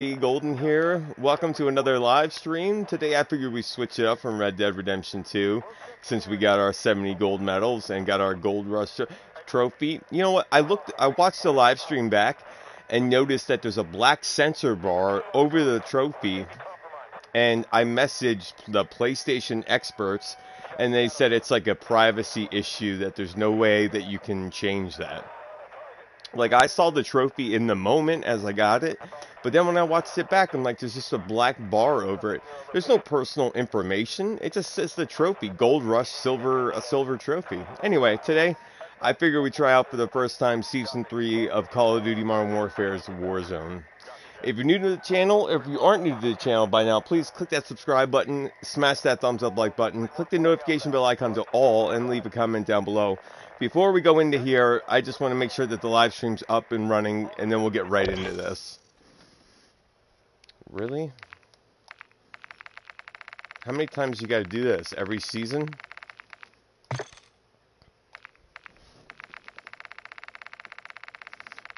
Golden here. Welcome to another live stream. Today I figured we switch it up from Red Dead Redemption 2 since we got our 70 gold medals and got our gold rush trophy. You know what? I looked I watched the live stream back and noticed that there's a black censor bar over the trophy and I messaged the PlayStation experts and they said it's like a privacy issue that there's no way that you can change that. Like I saw the trophy in the moment as I got it, but then when I watched it back, I'm like, there's just a black bar over it. There's no personal information. It just says the trophy, Gold Rush Silver, a silver trophy. Anyway, today I figure we try out for the first time season three of Call of Duty Modern Warfare's Warzone. If you're new to the channel, if you aren't new to the channel by now, please click that subscribe button, smash that thumbs up like button, click the notification bell icon to all, and leave a comment down below. Before we go into here, I just want to make sure that the live stream's up and running, and then we'll get right into this. Really? How many times you got to do this? Every season?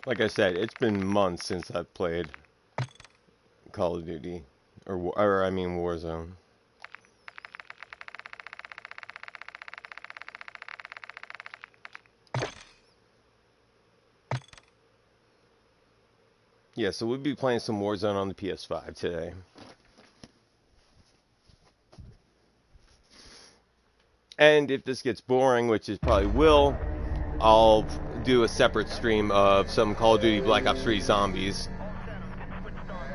Like I said, it's been months since I've played Call of Duty. Or, or I mean Warzone. Yeah, so we'll be playing some Warzone on the PS5 today. And if this gets boring, which it probably will, I'll do a separate stream of some Call of Duty Black Ops 3 Zombies.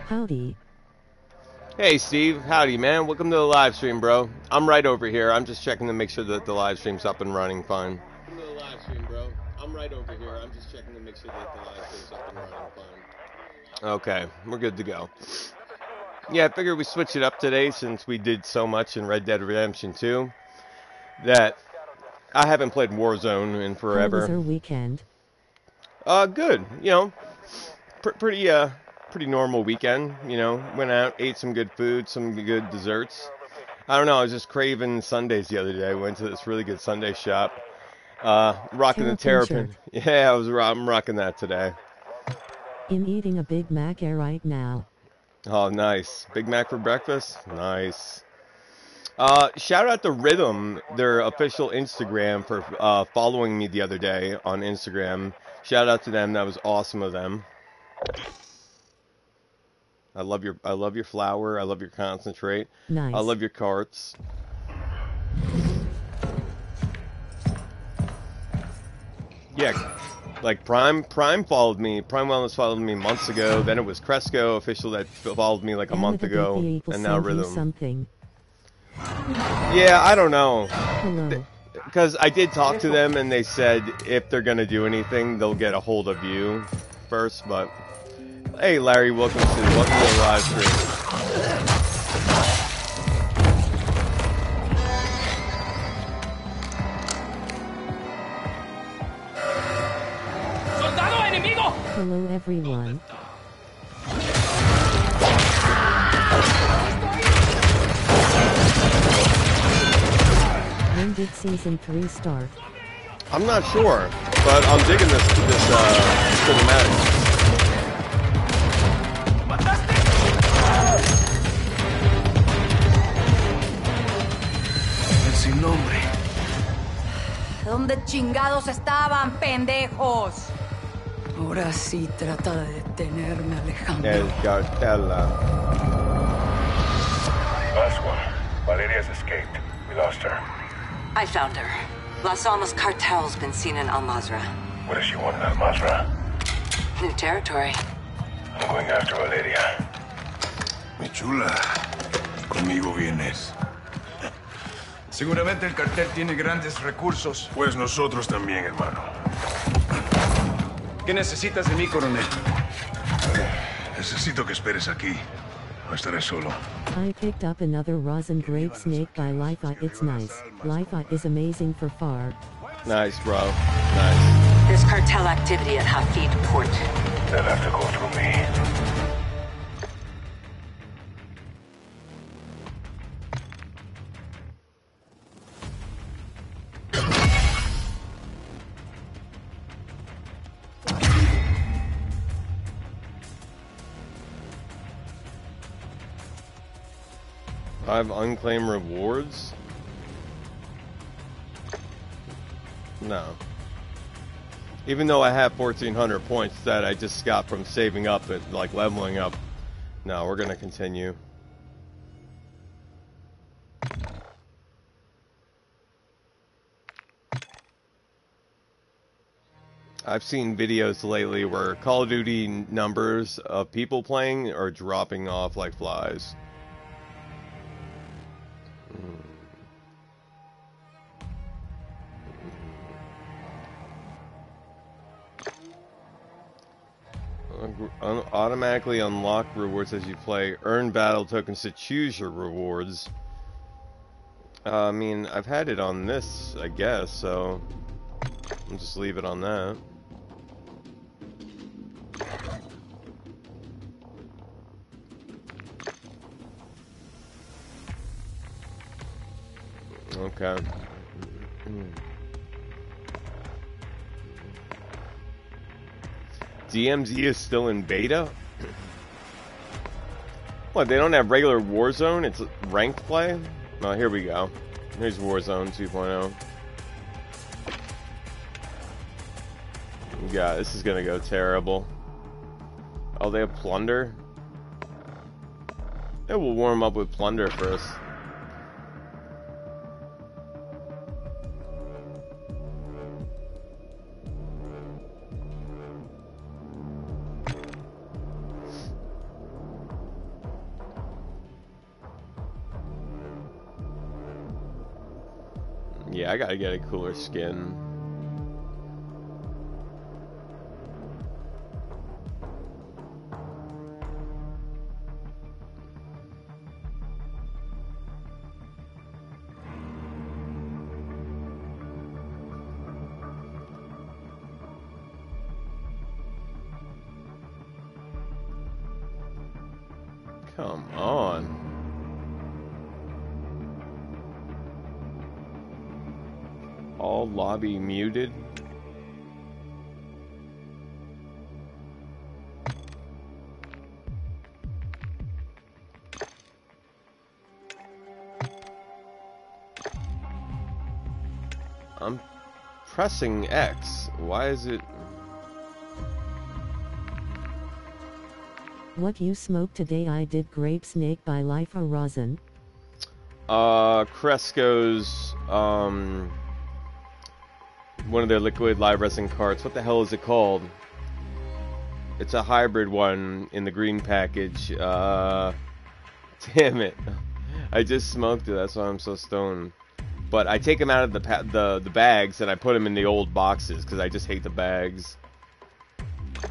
Howdy. Hey Steve, howdy man. Welcome to the live stream, bro. I'm right over here. I'm just checking to make sure that the live stream's up and running fine. Welcome to the live stream, bro. I'm right over here. I'm just checking to make sure that the live stream's up and running fine. Okay, we're good to go. Yeah, I figured we switch it up today since we did so much in Red Dead Redemption 2 that I haven't played Warzone in forever. How was weekend? Uh, good. You know, pr pretty uh, pretty normal weekend. You know, went out, ate some good food, some good desserts. I don't know. I was just craving sundaes the other day. Went to this really good sundae shop. Uh, rocking the Terrapin. Yeah, I was. I'm rocking that today. I'm eating a Big Mac right now. Oh, nice. Big Mac for breakfast? Nice. Uh, shout out to Rhythm, their official Instagram, for uh, following me the other day on Instagram. Shout out to them. That was awesome of them. I love your I love your flour. I love your concentrate. Nice. I love your carts. Yeah, like Prime, Prime followed me. Prime Wellness followed me months ago. Then it was Cresco official that followed me like a month ago, and now Rhythm. Something. Yeah, I don't know. Because I did talk to them, and they said if they're gonna do anything, they'll get a hold of you first. But hey, Larry, welcome to welcome to the live stream. Hello everyone. When did season 3 start? I'm not sure, but I'm digging this this uh, cinematic. Sin nombre. ¿Dónde chingados estaban, pendejos? Ahora sí trata de detenerme, Alejandro. El cartela. Last one. Valeria's escaped. We lost her. I found her. Las Almas cartel's been seen in Al Mazra. What does she want in Al Mazra? New territory. I'm going after Valeria. Mi chula, conmigo vienes. Seguramente el cartel tiene grandes recursos. Pues nosotros también, hermano. ¿Qué necesitas de mí, coronel? Necesito que esperes aquí. No estaré solo. I picked up another rosin grape snake by Life It's nice. Life is amazing for far. Nice, bro. Nice. There's cartel activity at Hafid Port. They'll have to go through me. Have unclaimed rewards? No. Even though I have 1,400 points that I just got from saving up and like leveling up. No, we're gonna continue. I've seen videos lately where Call of Duty numbers of people playing are dropping off like flies. Un automatically unlock rewards as you play. Earn battle tokens to choose your rewards. Uh, I mean, I've had it on this, I guess, so I'll just leave it on that. Okay. DMZ is still in beta? What, they don't have regular Warzone? It's ranked play? Oh, here we go. Here's Warzone 2.0. Yeah, this is gonna go terrible. Oh, they have Plunder? Yeah, we'll warm up with Plunder first. I get a cooler skin. Come on. All lobby muted. I'm pressing X. Why is it... What you smoke today I did Grape Snake by Life or Rosin. Uh, Cresco's, um, one of their liquid live resin carts. What the hell is it called? It's a hybrid one in the green package. Uh, damn it. I just smoked it, that's why I'm so stoned. But I take them out of the the the bags and I put them in the old boxes because I just hate the bags.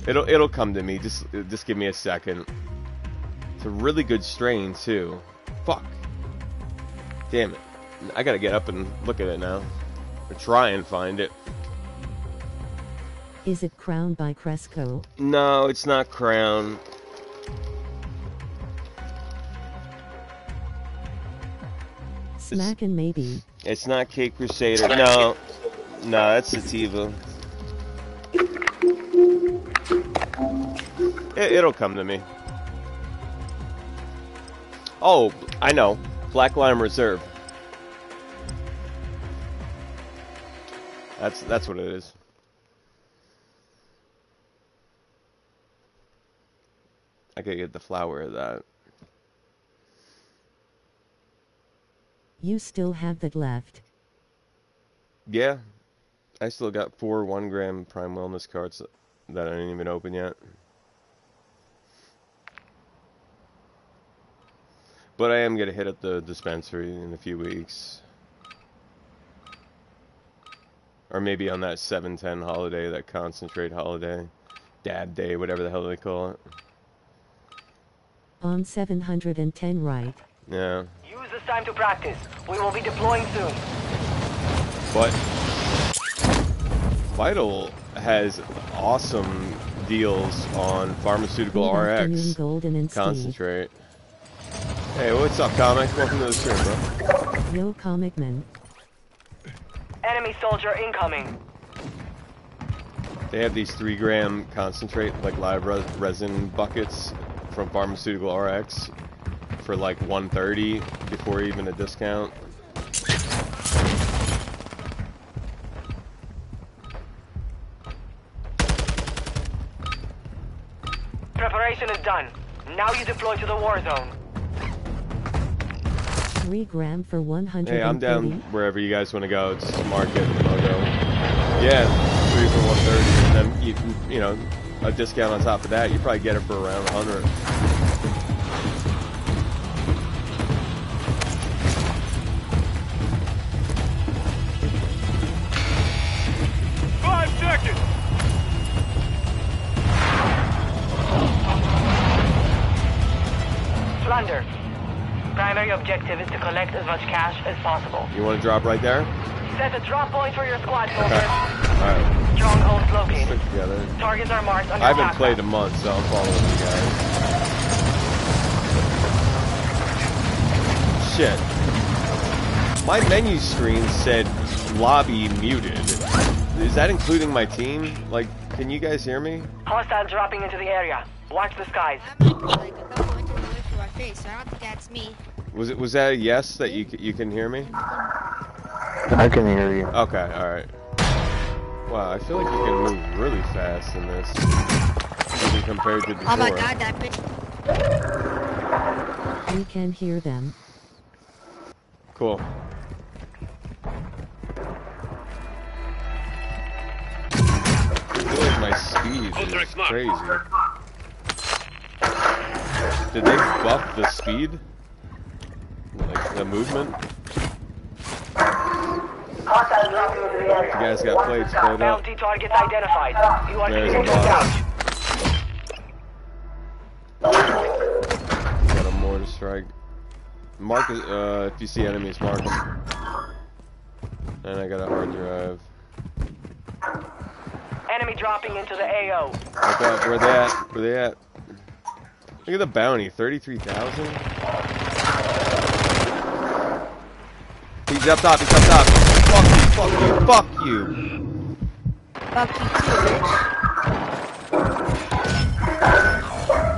It'll it'll come to me. Just just give me a second. It's a really good strain too. Fuck. Damn it. I gotta get up and look at it now. Or try and find it. Is it Crown by Cresco? No, it's not Crown. Smackin' maybe. It's not Cape Crusader. No. No, that's Sativa. It, it'll come to me. Oh, I know. Black Lime Reserve. That's that's what it is. I could get the flower of that. You still have that left. Yeah. I still got four one gram prime wellness cards that I didn't even open yet. But I am gonna hit up the dispensary in a few weeks. Or maybe on that 710 holiday, that concentrate holiday. Dab Day, whatever the hell they call it. On 710 right. Yeah. Use this time to practice. We will be deploying soon. But Vital has awesome deals on pharmaceutical Good RX Golden and Steve. concentrate. Hey, what's up, comic? Welcome to the stream, bro. Yo, Comic Man. Enemy soldier incoming. They have these three gram concentrate, like live res resin buckets from Pharmaceutical RX for like 130 before even a discount. Preparation is done. Now you deploy to the war zone. 3 gram for 100. Hey, I'm down wherever you guys want to go. It's market and Yeah, three for 130, and then you, you know a discount on top of that. You probably get it for around 100. Five seconds! Plunder. Primary objective is to collect as much cash as possible. You want to drop right there? Set a drop point for your squad, Okay. soldier. All right, Strongholds located. stick together. Targets are marked on I haven't attack played a month, so I'm following you guys. Shit. My menu screen said lobby muted. Is that including my team? Like, can you guys hear me? Hostile dropping into the area. Watch the skies. like a couple inches away from our face, so I don't think that's me. Was it was that a yes that you you can hear me? I can hear you. Okay, all right. Wow, I feel like you can move really fast in this, even compared to before. Oh my god, that bitch. We can hear them. Cool. I feel like my speed is crazy. Did they buff the speed? Like the movement? You guys got plates played up. Targets identified. You are There's a clear to boss. Got a mortar strike. Mark, is- uh, if you see enemies, mark them. And I got a hard drive. Enemy dropping into the AO. Like that, where they at? Where they at? Look at the bounty, 33,000? He's up top, he's up top. Fuck you, fuck you, fuck you. Too, bitch.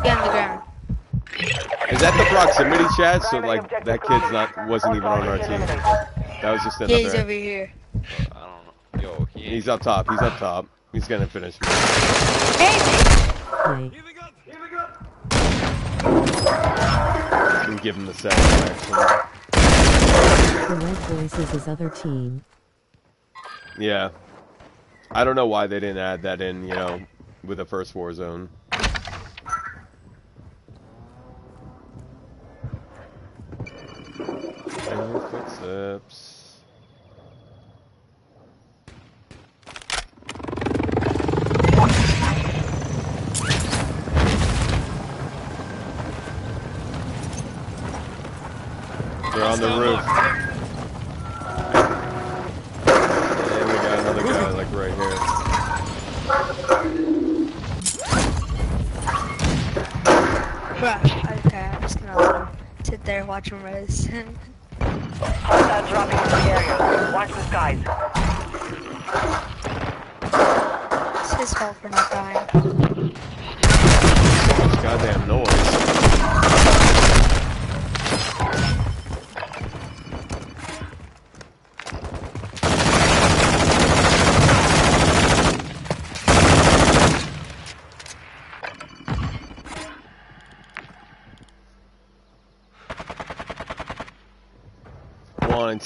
Get on the ground. Is that the proximity chat? So like, that kid's not, wasn't even on our team. That was just Yeah, he's over here. I don't know. Yo, he ain't He's up top, he's up top. He's gonna finish me. Hey, Play. And give him the satisfaction. The red voice is his other team. Yeah. I don't know why they didn't add that in, you know, with the first Warzone. Any footsteps. They're on the roof. Right here. Bruh, okay, I'm just gonna let him sit there, watch him res. Dropping into the area. Watch the skies. it's his fault for not dying. Goddamn noise.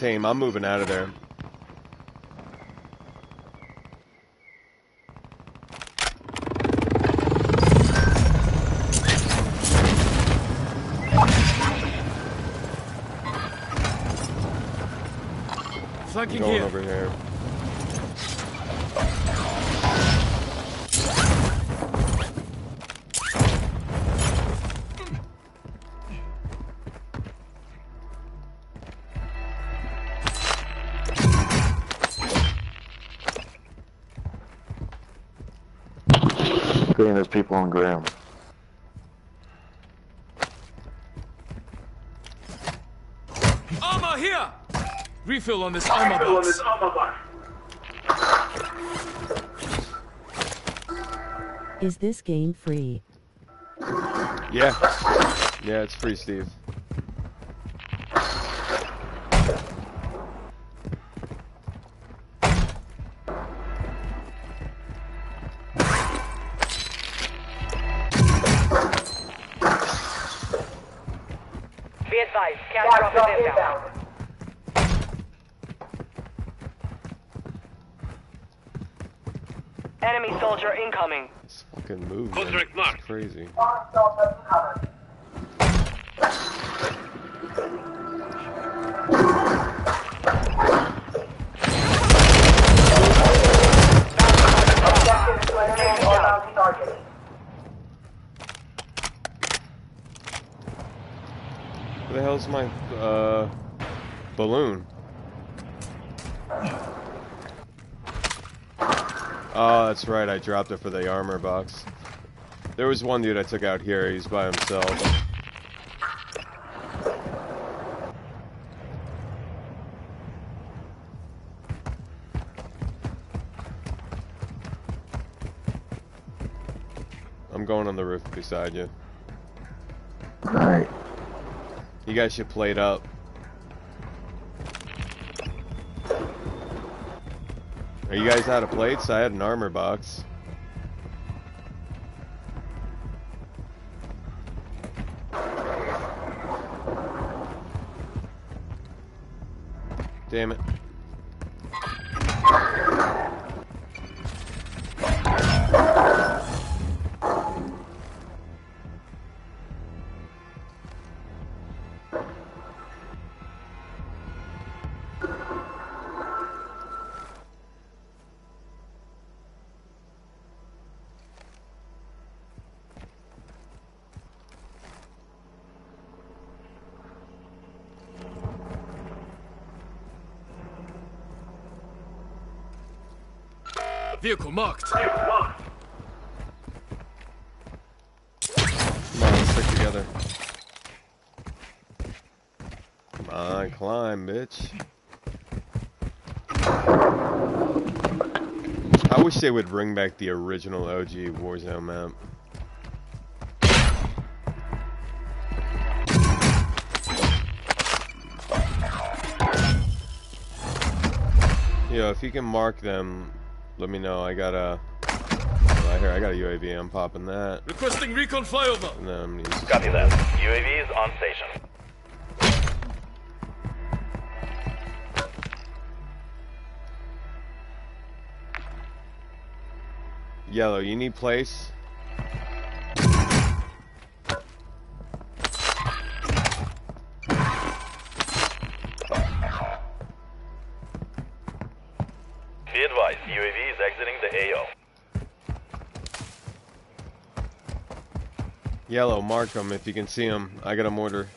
Tame, I'm moving out of there. Flanking Going here. over here. Getting those people on ground. Armor here! Refill on this armor box. Is this game free? Yeah. Yeah, it's free, Steve. Soldier incoming. This fucking move. Contract man. marked. It's crazy. Where the hell's my uh balloon? Oh, that's right. I dropped it for the armor box. There was one dude I took out here. He's by himself. I'm going on the roof beside you. Alright. You guys should plate up. Are you guys out of plates? I had an armor box. Vehicle marked. Come on, stick together. Come on, climb, bitch. I wish they would bring back the original OG Warzone map. Yo, if you can mark them, let me know. I got a. Right here, I got a UAV. I'm popping that. Requesting recon flyover. And then I'm gonna use Copy that. UAV is on station. Yellow, you need place? Advised, UAV is exiting the AO. Yellow, mark them if you can see them. I got a mortar.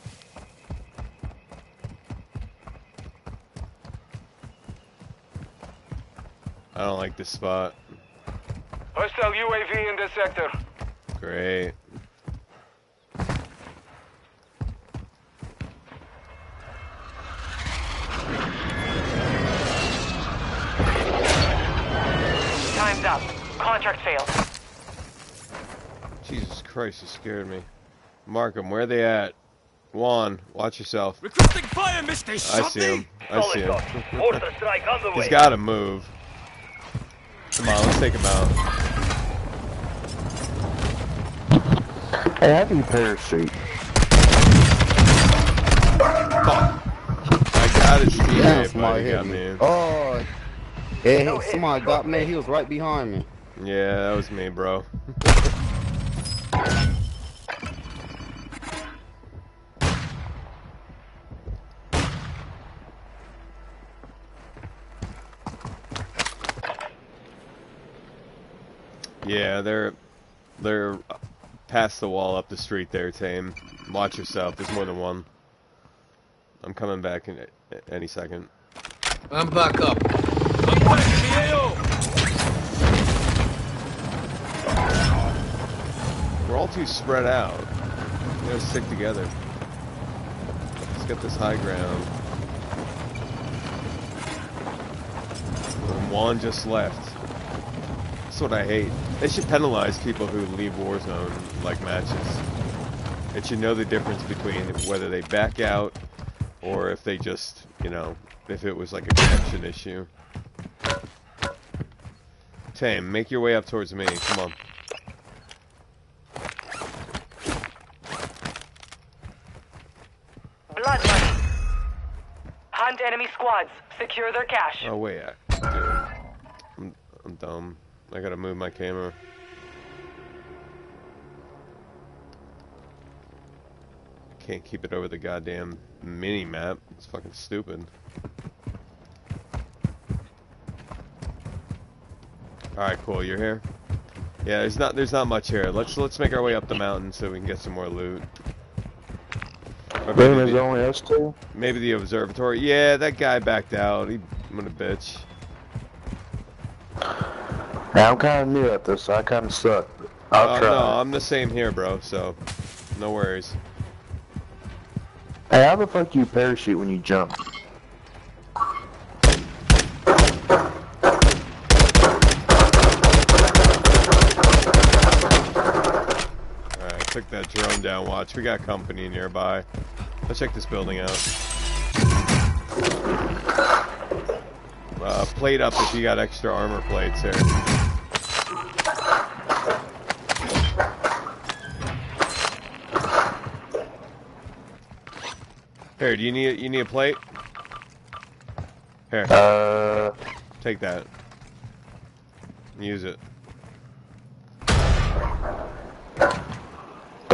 I don't like this spot. Hostile UAV in this sector. Great. Time's up. Contract failed. Jesus Christ, you scared me. Mark them. Where are they at? Juan, watch yourself. Requesting fire, mister! They I see him. I see him. Mortar strike on the He's way. got to move. Come on, let's take him out. I have do you parachute? Fuck. I got his Damn, teammate, but somebody he got me. me. Oh, yeah, hey, somebody got me. He was right behind me. Yeah, that was me, bro. yeah, they're they're past the wall up the street there, Tame. Watch yourself. There's more than one. I'm coming back in any second. I'm back up. I'm back in the AO. All too spread out. We gotta stick together. Let's get this high ground. Juan just left. That's what I hate. They should penalize people who leave Warzone like matches. It should know the difference between whether they back out or if they just, you know, if it was like a connection issue. Tame, make your way up towards me. Come on. blood money. Hunt enemy squads. Secure their cash. Oh wait, I, dude, I'm I'm dumb. I gotta move my camera. Can't keep it over the goddamn mini map. It's fucking stupid. All right, cool. You're here. Yeah, there's not there's not much here. Let's let's make our way up the mountain so we can get some more loot. Or maybe is the- only us two? Maybe the observatory. Yeah, that guy backed out. He, what a bitch. Yeah, I'm kind of new at this, so I kind of suck. I'll Uh, try. no, I'm the same here, bro. So, no worries. Hey, how the fuck do you parachute when you jump? Alright, took that drone down. Watch, we got company nearby. Let's check this building out. Uh, plate up if you got extra armor plates here. Here, do you need you need a plate? Here. Uh, Take that. Use it.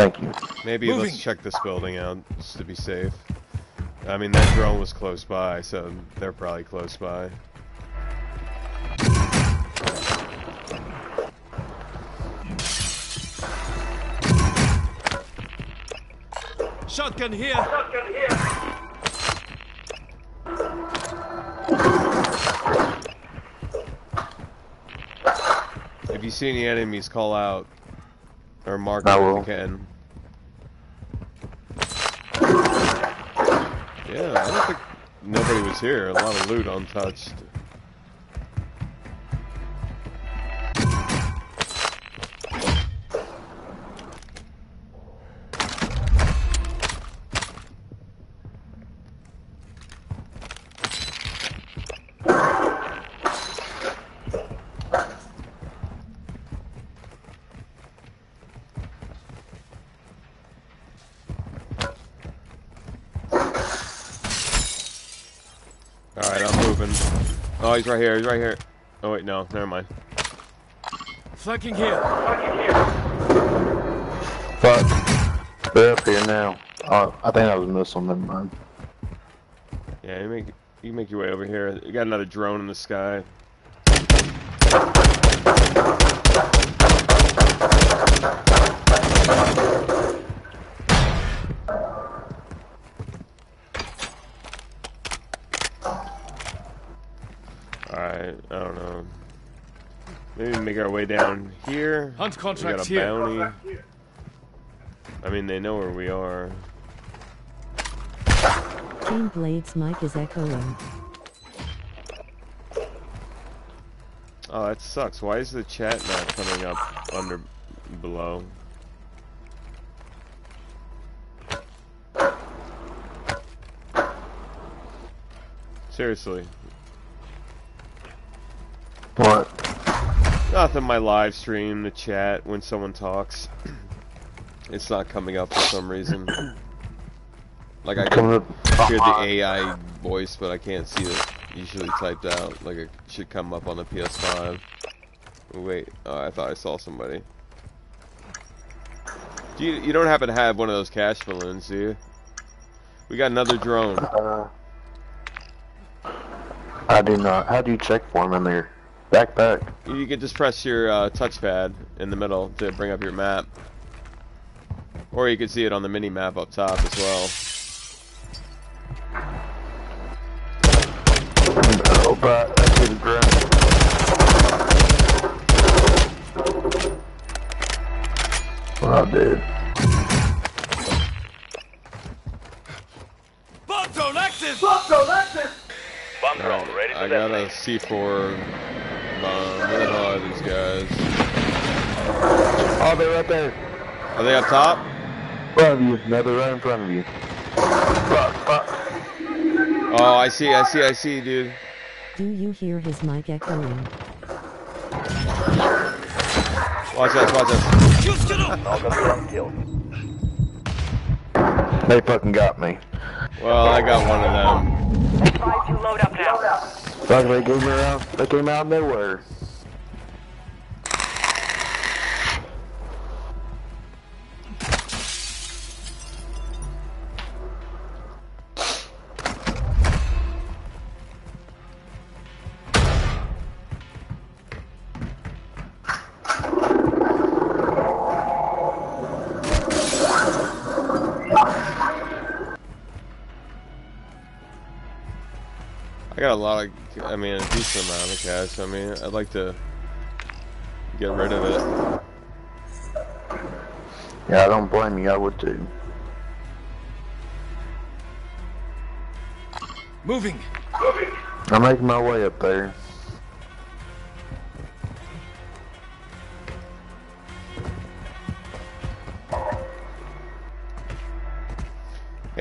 Thank you. Maybe Moving. let's check this building out just to be safe. I mean, that drone was close by, so they're probably close by. Shotgun here. Shotgun here. If you see any enemies, call out or mark them will. if you can. Yeah, I don't think nobody was here. A lot of loot untouched. He's right here. He's right here. Oh, wait, no. Never mind. Flanking here. Fuck. They're up here now. Oh, I think I was a missile. Never mind. Yeah, you make you make your way over here. You got another drone in the sky. Down here. Hunt We contracts got a here. bounty. I mean, they know where we are. Team Blade's mic is echoing. Oh, that sucks. Why is the chat not coming up under below? Seriously. Nothing my live stream, the chat, when someone talks. It's not coming up for some reason. Like I Coming can hear the AI voice, but I can't see it usually typed out. Like it should come up on the PS5. Wait, oh, I thought I saw somebody. Do you, you don't happen to have one of those cash balloons, do you? We got another drone. Uh, I do not. How do you check for them in their backpack? You can just press your uh, touchpad in the middle to bring up your map. Or you can see it on the mini map up top as well. Oh, but I see the ground. Well, dude. Bomb drone active. Alright, I got a C4. Where the hell are these guys? Oh, they're right there. Are they up top? In front of you. No, they're right in front of you. Fuck, fuck. Oh, I see, I see, I see, dude. Do you hear his mic echoing? Watch us, watch us. Houston up. They fucking got me. Well, I got one of them. Advise you load up now. Fuck, they came out. They came out of nowhere. I mean, a decent amount of cash. I mean, I'd like to get rid of it. Yeah, I don't blame you. I would too. Moving. Moving. I'm making my way up there.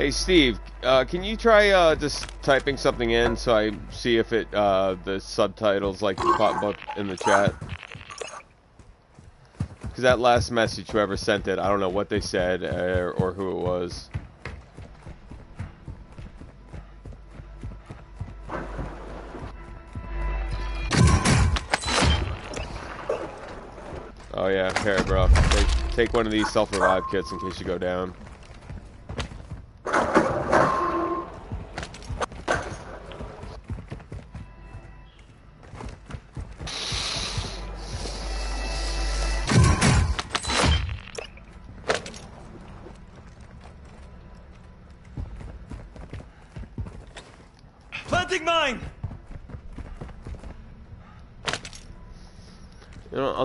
Hey, Steve, uh, can you try uh, just typing something in so I see if it uh, the subtitles like pop up in the chat? Because that last message, whoever sent it, I don't know what they said uh, or who it was. Oh yeah, here, bro. Take, take one of these self-revive kits in case you go down.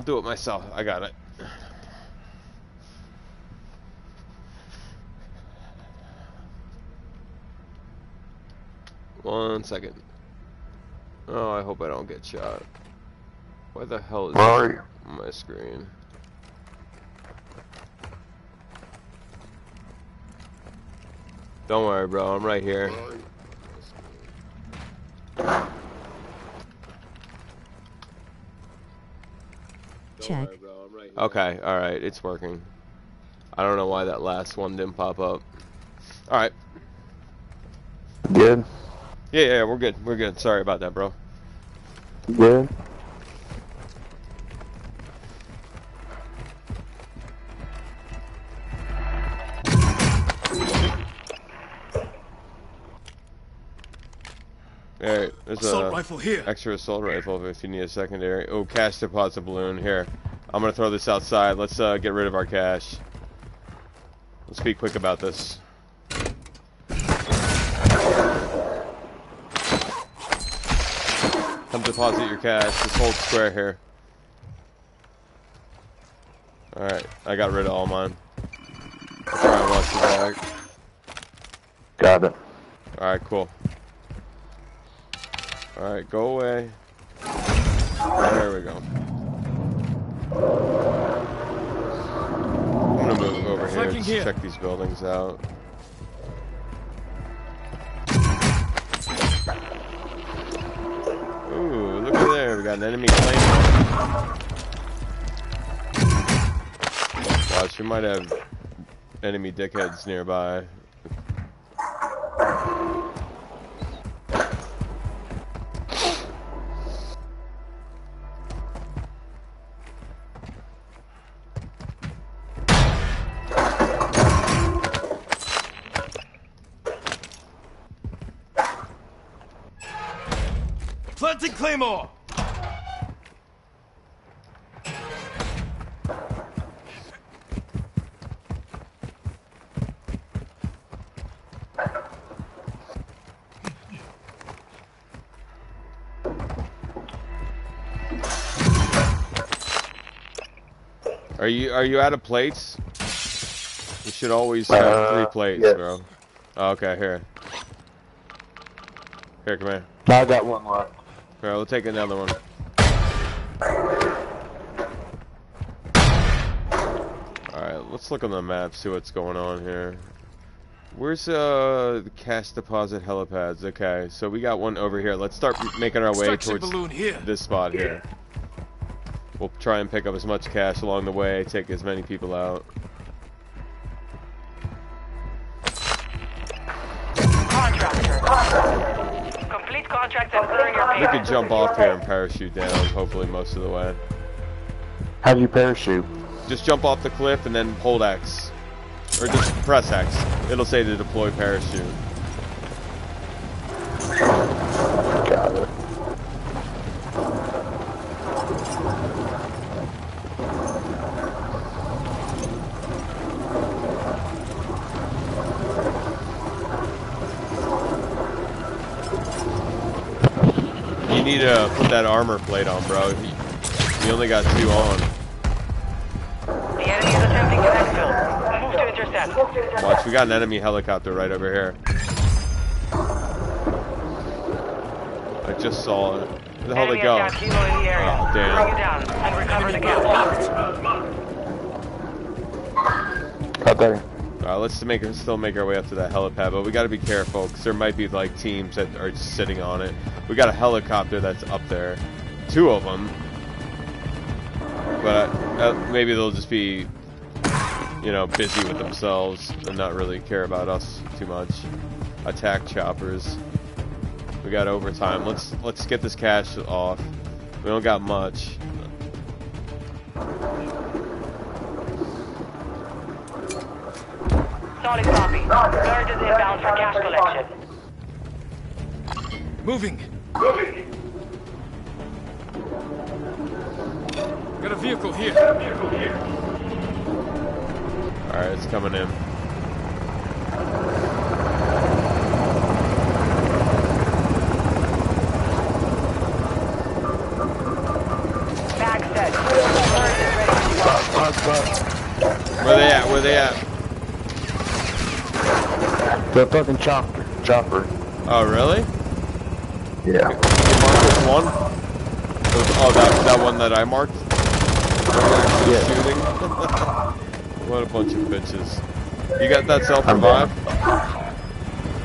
Do it myself. I got it. One second. Oh, I hope I don't get shot. Why the hell is Where are this you? my screen? Don't worry, bro. I'm right here. Check. Okay, alright, it's working. I don't know why that last one didn't pop up. Alright. Good. Yeah, yeah, we're good. We're good. Sorry about that, bro. Good. Rifle here. extra assault rifle if you need a secondary. Oh, cash deposit balloon. Here. I'm gonna throw this outside. Let's uh, get rid of our cash. Let's be quick about this. Come deposit your cash. Just hold square here. Alright, I got rid of all mine. I'll try and watch you back. Got it. Alright, cool. Alright, go away. There we go. I'm gonna move over here, Flanking just here. check these buildings out. Ooh, look at there, we got an enemy plane. Watch, we might have enemy dickheads nearby. Are you are you out of plates? You should always have Uh, three plates, yes. bro. Oh, okay, here. Here, come here. I got one left. Here, we'll take another one. Alright, let's look on the map, see what's going on here. Where's uh the cash deposit helipads? Okay, so we got one over here. Let's start making our way Extraction towards here. this spot here. We'll try and pick up as much cash along the way, take as many people out. Contractor. Contractor. Complete and your. You could jump off here and parachute down, hopefully most of the way. How do you parachute? Just jump off the cliff and then hold X. Or just press X. It'll say to deploy parachute. That armor plate on, bro. You, you only got two on. The enemy is attempting to exfil. Move to intercept. Watch, we got an enemy helicopter right over here. I just saw it. Where the hell Enemy they go? got Kilo in the area. Oh, damn. Bring it and recover the cash. Right there. Alright, let's make still make our way up to that helipad, but we gotta be careful because there might be like teams that are just sitting on it. We got a helicopter that's up there, two of them, but uh, maybe they'll just be, you know, busy with themselves and not really care about us too much. Attack choppers. We got overtime. Let's let's get this cash off. We don't got much. Solid copy. Guard is inbound for cash collection. Moving. Got a vehicle here. Alright, it's coming in. Bag set. Guard is ready to. Where they at? Where they at? The fucking chopper. Chopper. Oh, really? Yeah. You marked this one? Oh, that, that one that I marked? Yeah. shooting? what a bunch of bitches. You got that self-revive?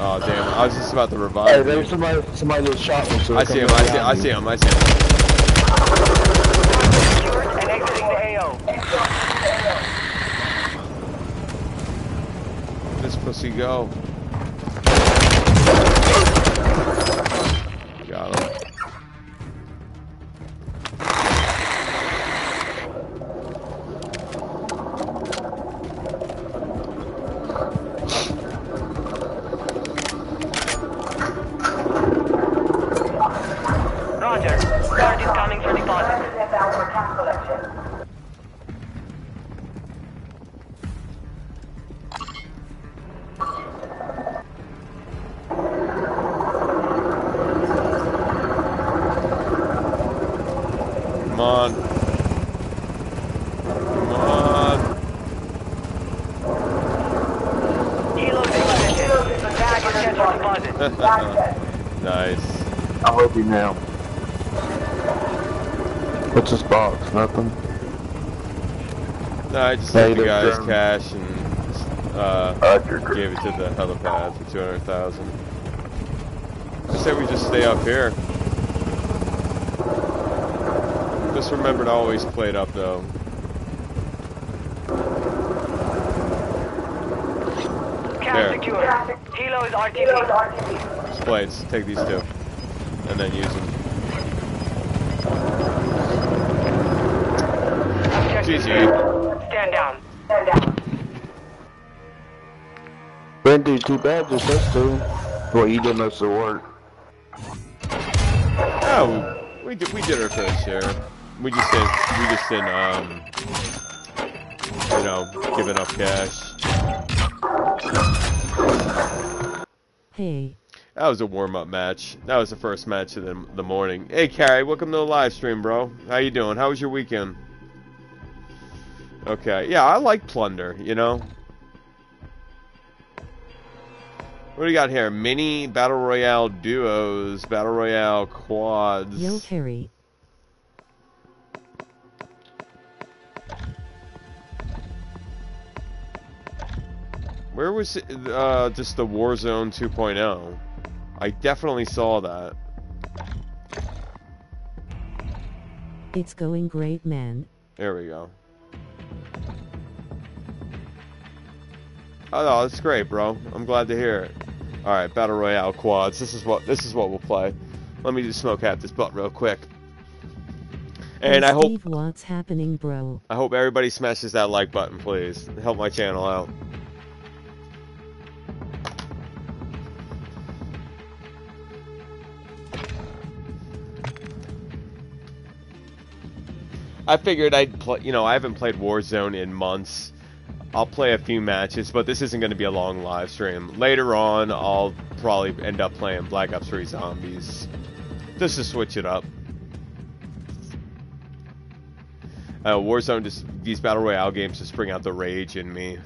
Oh, damn. I was just about to Hey, revive there you. was somebody, somebody that shot me. So I see him, I see, around I see him, I see him. And exiting the AO. This pussy go. Got him. Now. What's this box? Nothing. No, I just Hey, took the guy's um, cash and uh, gave it to the helipad for 200000 I say we just stay up here. Just remember to always play it up, though. There. secure. Kilo is RTB. Just plates. Take these two. And then use them. GG. Stand down. Stand down. Didn't do too bad just us two. Well, you did most of the work. Oh, we did, we did our fair share. We just didn't, we just didn't, um, you know, give enough cash. Hey, That was a warm-up match. That was the first match of the, the morning. Hey, Carrie, welcome to the live stream, bro. How you doing? How was your weekend? Okay, yeah, I like Plunder, you know? What do you got here? Mini Battle Royale duos, Battle Royale quads. yo Carrie, Where was it, uh, just the Warzone 2.0? I definitely saw that. it's going great man. There we go. Oh no, that's great, bro. I'm glad to hear it. All right, battle royale quads. This is what this is what we'll play. Let me just smoke half this butt real quick. And I hope what's happening, bro? I hope everybody smashes that like button, please. Help my channel out. I figured I'd play, you know, I haven't played Warzone in months. I'll play a few matches, but this isn't going to be a long live stream. Later on, I'll probably end up playing Black Ops 3 Zombies. Just to switch it up. Uh, Warzone, just these Battle Royale games just bring out the rage in me.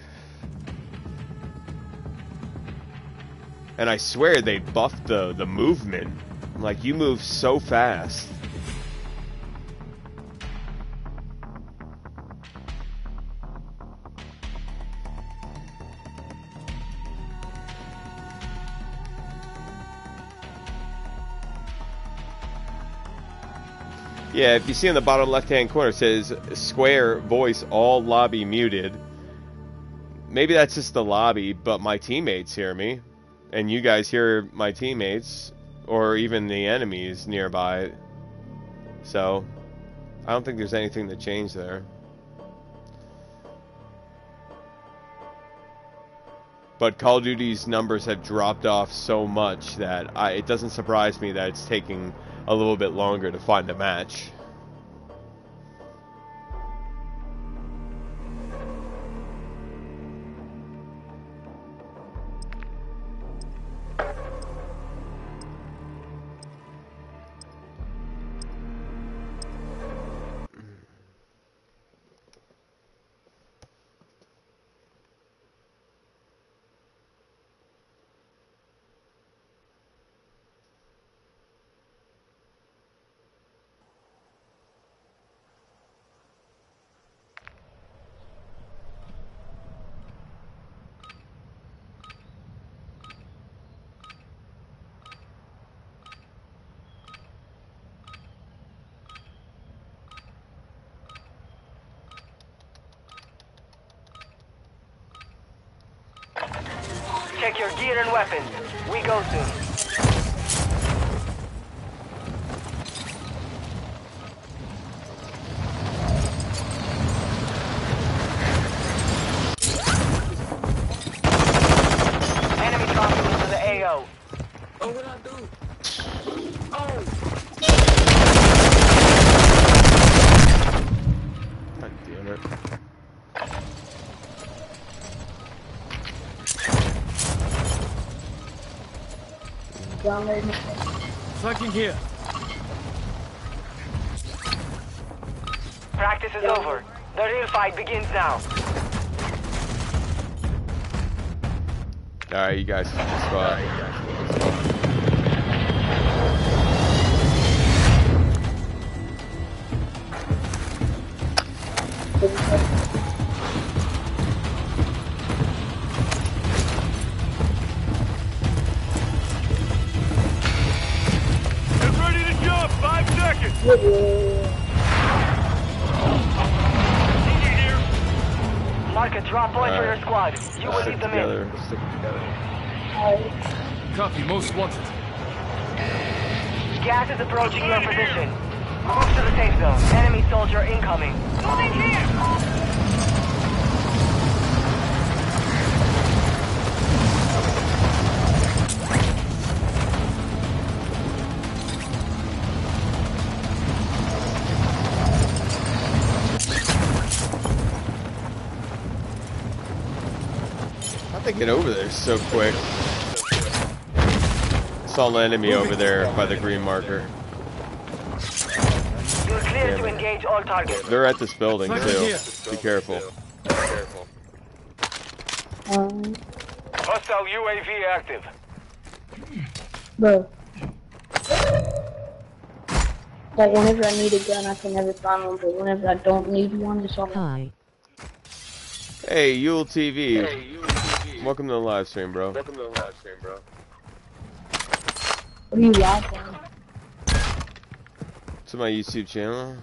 And I swear they buffed the, the movement. Like, you move so fast. Yeah, if you see in the bottom left-hand corner, it says Square Voice All Lobby Muted. Maybe that's just the lobby, but my teammates hear me. And you guys hear my teammates, or even the enemies nearby. So, I don't think there's anything to change there. But Call of Duty's numbers have dropped off so much that I, it doesn't surprise me that it's taking a little bit longer to find a match. Flanking here. Practice is over. The real fight begins now. Alright, you guys get over there so quick? Saw an enemy over there by the green marker. You're clear to engage all targets. They're at this building too. Be careful. Careful. Um, Hostile UAV active. bro. Like whenever I need a gun, I can never find one, but whenever I don't need one, it's all. Hi. Hey, Yule TV welcome to the live stream, bro. Welcome to the live stream, bro. What are you laughing? To my YouTube channel.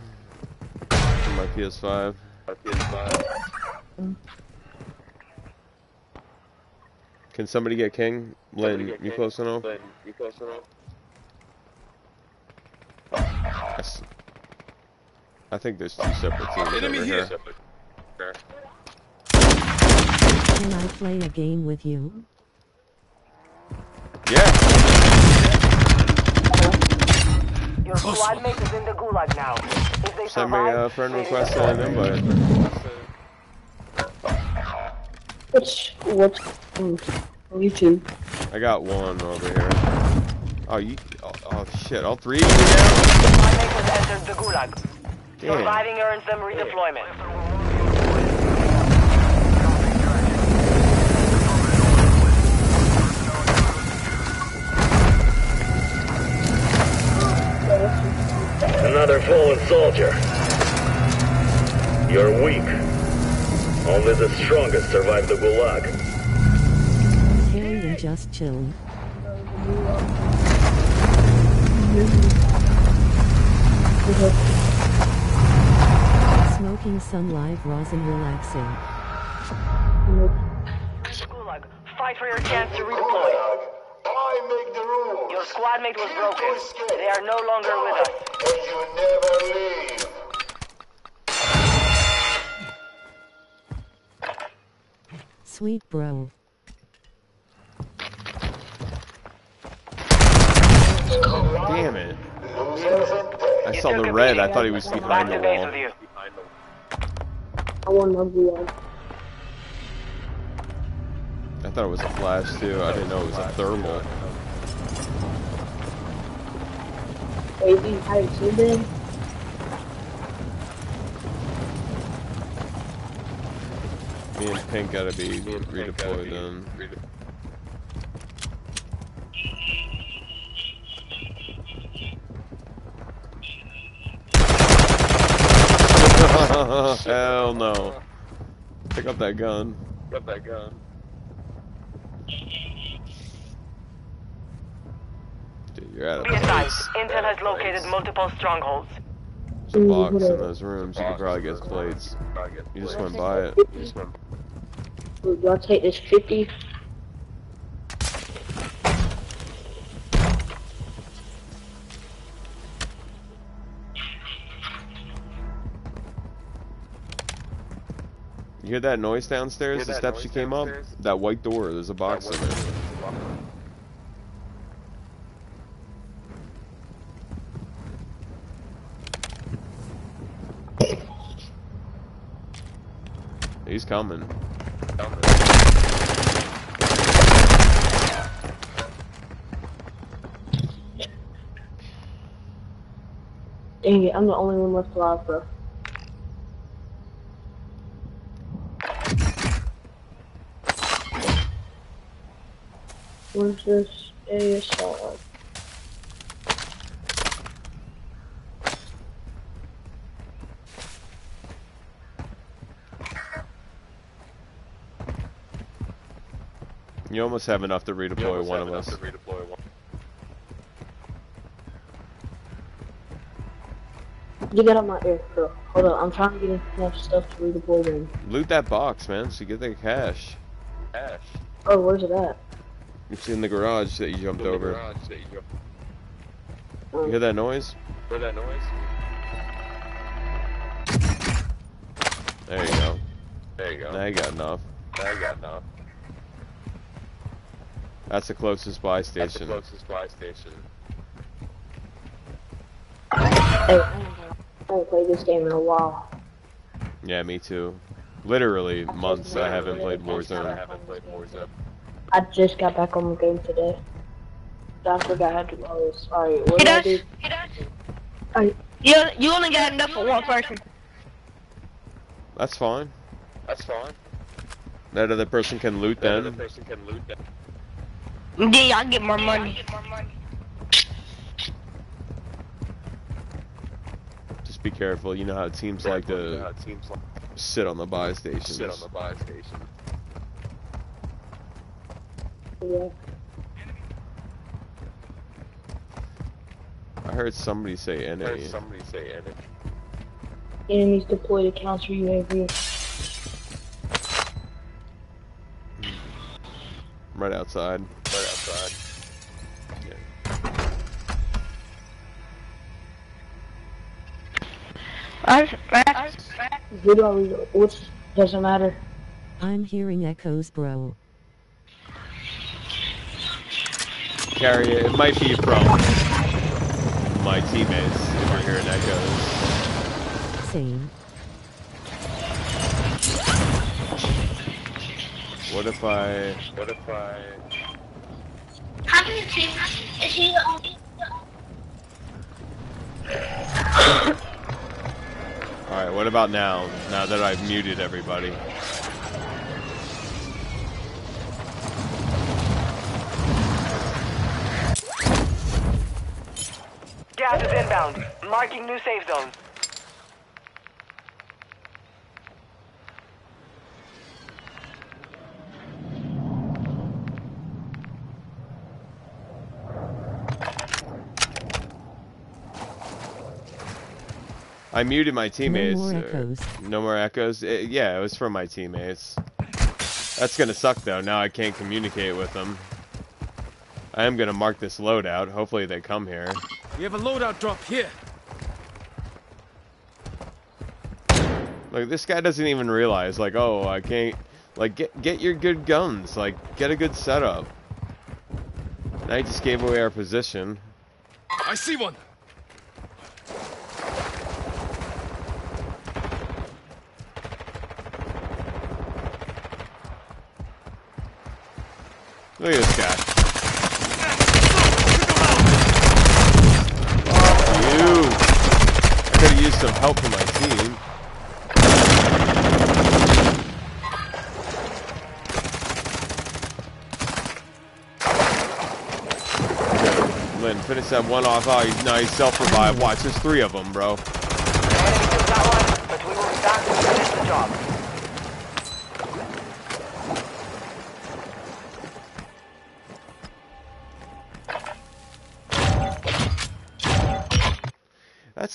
To my PS5. My PS5. Can somebody get King? Lynn, get you King? close enough? Lynn, you close enough? I think there's two separate teams Enemy over here. here. Sure. Can I play a game with you? Yeah. Your squad mate is in the gulag now. If they Send me a friend request redeploy. and an invite. Which what's um, YouTube? I got one over here. Oh, you. Oh, oh shit! All three of you now? Squad mate has entered the gulag. Damn. Surviving earns them redeployment. Another fallen soldier. You're weak. Only the strongest survive the gulag. Harry and just chilled. Smoking some live rosin relaxing. Gulag, fight for your chance to redeploy. Your squad mate was broken. They are no longer with us. And you never leave. Sweet bro. Damn it! I saw the red. I thought he was behind the Back to base wall. I want no gulag. I thought it was a flash too. I didn't know it was a thermal. Wait, you hired two then? Me and Pink gotta be redeployed then. Hell no. Pick up that gun. Pick up that gun. Dude, you're out Be of advised. Intel has located multiple strongholds. There's a box in those rooms. You can probably get plates. You just went by it. You just went Would y'all take this 50? You hear that noise downstairs? Hear The steps you came up? That white door, there's a box in there. He's coming. Dang it, I'm the only one left alive, bro. Where's this ASR? You almost have enough to redeploy one of us. To redeploy one. You get on my ear, bro. Hold on, I'm trying to get enough stuff to redeploy them. Loot that box, man, so you get the cash. Cash. Oh, where's it at? It's in the garage that you jumped In the over. garage that you go- You hear that noise? Hear that noise? There you go. There you go. Now you got enough. Now you got enough. That's the closest buy station. That's the station. closest buy station. Hey, I haven't played this game in a while. Yeah, me too. Literally months I haven't played I Warzone. haven't played Warzone. I just got back on the game today. I forgot how to. Oh, sorry. What did I do? I, You you only got enough for one person. That's fine. That's fine. That other person can loot Then the then. person can loot that. Yeah, I get more money. Just be careful. You know how teams like to it seems like sit on the buy stations. sit on the buy station. yeah. I heard somebody say I heard somebody say edit. Enemies deployed to counter UAV. Right. Hmm. Right outside. I, I, Who do we? Which doesn't matter. I'm hearing echoes, bro. Carry it. It might be from my teammates if we're hearing echoes. Same. What if I? What if I? How many teams is he the only? All right. What about now? Now that I've muted everybody. Gas is inbound. Marking new safe zone. I muted my teammates. more Uh, echoes. No more echoes. Uh, yeah, it was from my teammates. That's gonna suck though. Now I can't communicate with them. I am gonna mark this loadout. Hopefully they come here. We have a loadout drop here. Like this guy doesn't even realize. Like, oh, I can't. Like, get get your good guns. Like, get a good setup. Now he just gave away our position. I see one. Look at this guy. You. I could have used some help from my team. Lynn, finish that one off. Oh, he's, nice. self-revived. Watch, there's three of them, bro. That one, but we will finish the job.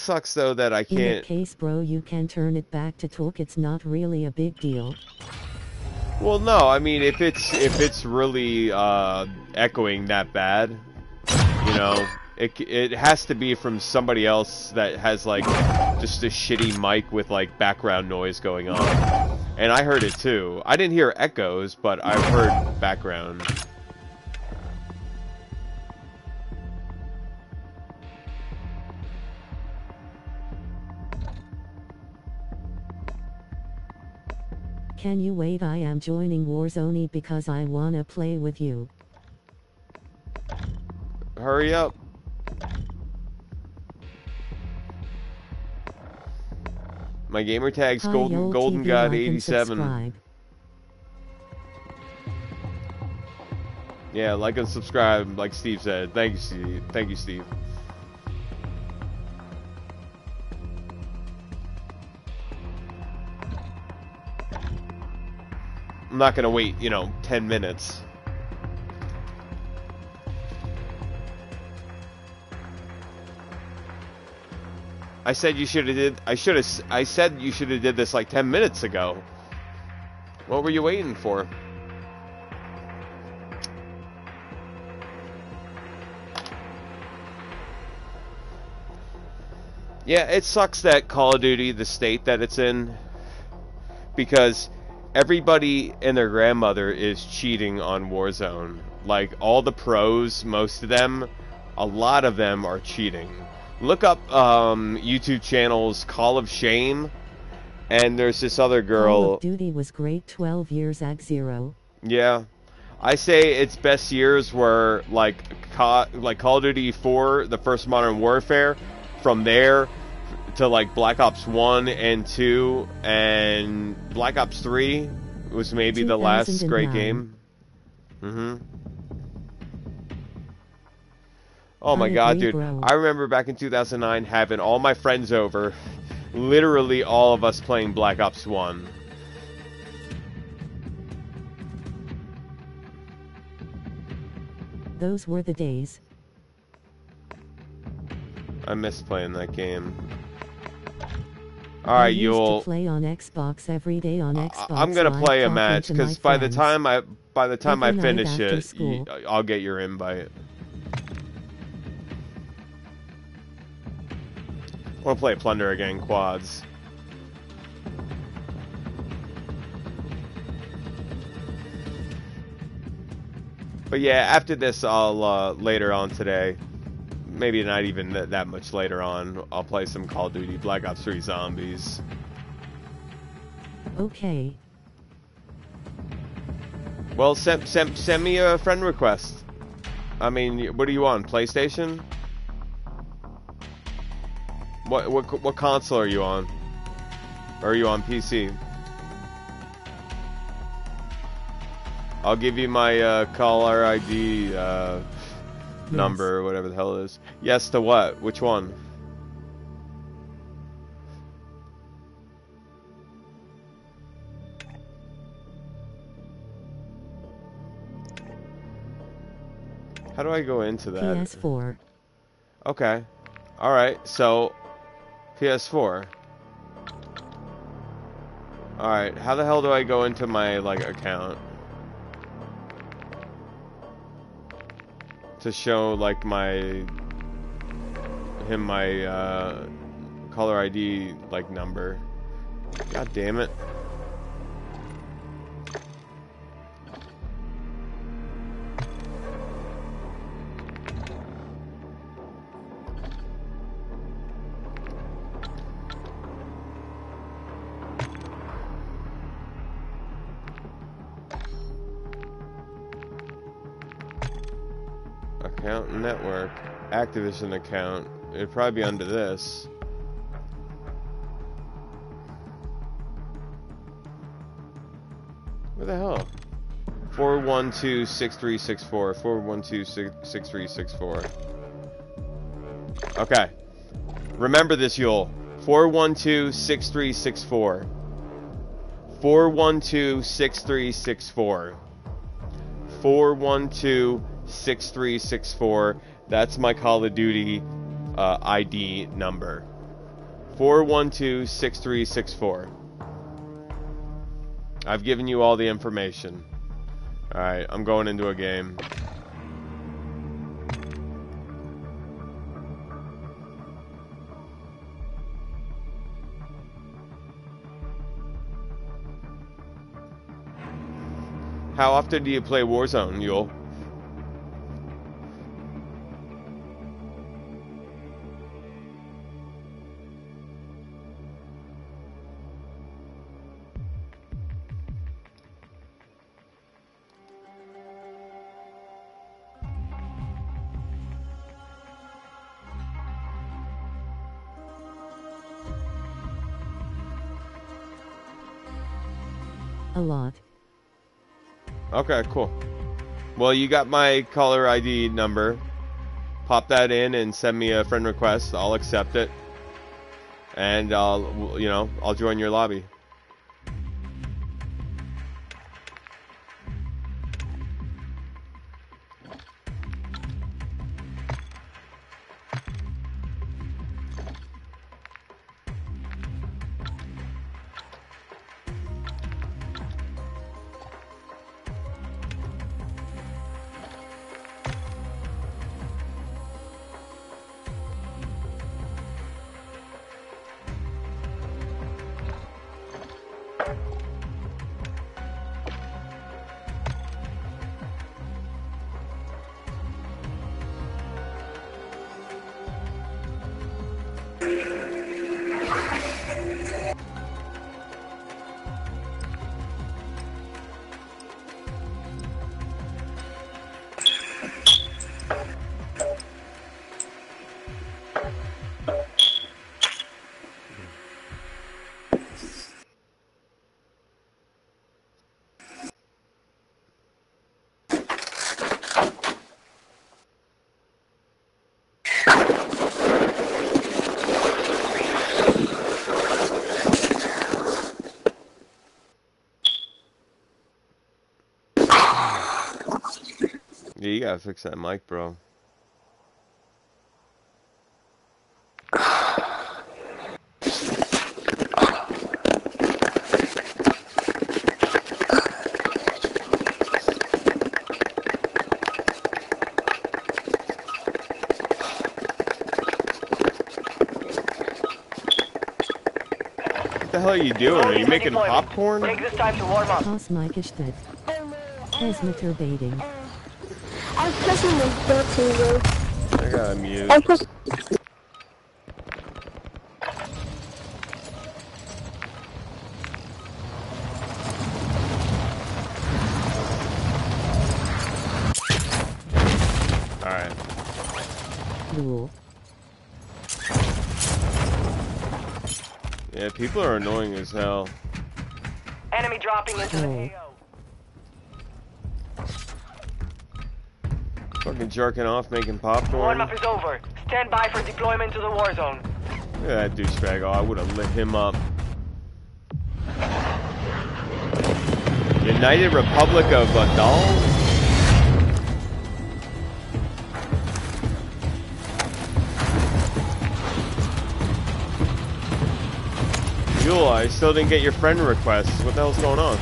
Sucks, though, that I In that can't... case, bro, you can turn it back to talk. It's not really a big deal. Well, no, I mean, if it's if it's really uh, echoing that bad, you know, it it has to be from somebody else that has like just a shitty mic with like background noise going on. And I heard it too. I didn't hear echoes, but I've heard background. Can you wait? I am joining Warzone because I wanna play with you. Hurry up. My gamer tag's Hi, Golden Golden TV, God 87. Yeah, like and subscribe, like Steve said. Thank you, Steve. Thank you, Steve. I'm not gonna wait, you know, 10 minutes. I said you should have did. I should have. I said you should have did this like 10 minutes ago. What were you waiting for? Yeah, it sucks that Call of Duty, the state that it's in, because everybody and their grandmother is cheating on Warzone. Like all the pros, most of them, a lot of them are cheating. Look up um, YouTube channels Call of Shame, and there's this other girl. Call of Duty was great 12 years at zero. Yeah, I say its best years were like Ca- like Call of Duty 4, the first Modern Warfare. From there to like Black Ops 1 and 2, and Black Ops 3 was maybe the last great game. Mm-hmm. Oh my god, dude. I remember back in 2009 having all my friends over, literally all of us playing Black Ops 1. Those were the days. I miss playing that game. I Alright, used you'll. play on Xbox every day on Xbox. I'm gonna play a match because by the time I by the time Every I finish it, I'll get your invite. I want to play Plunder again, quads. But yeah, after this, I'll uh, later on today, maybe not even th that much later on, I'll play some Call of Duty Black Ops 3 Zombies. Okay. Well, send, send, send me a friend request. I mean, what are you on? PlayStation? What what what console are you on? Or are you on PC? I'll give you my uh, caller ID uh, number, or whatever the hell it is. Yes to what? Which one? How do I go into that? PS4. Okay. Alright, so PS4. Alright, how the hell do I go into my like account? To show like my him my uh caller ID like number. God damn it. Activision account. It'd probably be under this. Where the hell? 412-6364. 412-6364. Okay. Remember this, Yule. 412-6364. 412-6364. 412-6364. That's my Call of Duty uh, ID number. 412-6364. I've given you all the information. Alright, I'm going into a game. How often do you play Warzone, Yule? Okay, cool. Well, you got my caller ID number. Pop that in and send me a friend request. I'll accept it. And I'll, you know, I'll join your lobby. Gotta fix that mic, bro. What the hell are you doing? Are you making popcorn? Take this time to warm up. Aus Meikelstedt. Es masturbating. I'm pressing the button, bro. I got mute. I'm pressing. Alright. Rule. Yeah, people are annoying as hell. Enemy dropping into the Oh. AO. Jerking off, making Warm popcorn. up is over. Stand by for deployment to the war zone. Look at that douchebag. Oh, I would have lit him up. United Republic of Dolls? Yule, I still didn't get your friend requests. What the hell's going on?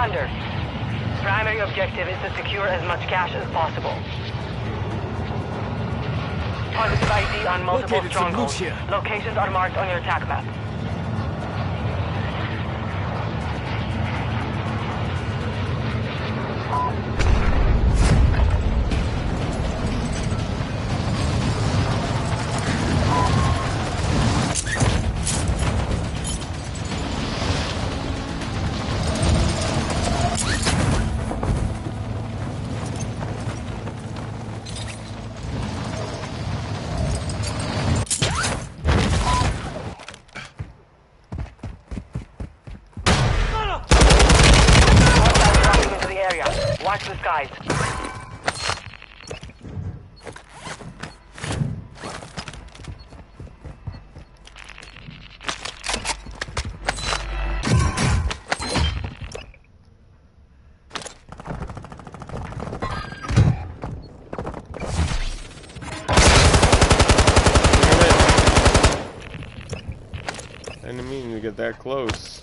Plunder. Primary objective is to secure as much cash as possible. Positive ID on multiple Located strongholds. Locations are marked on your attack map. That close.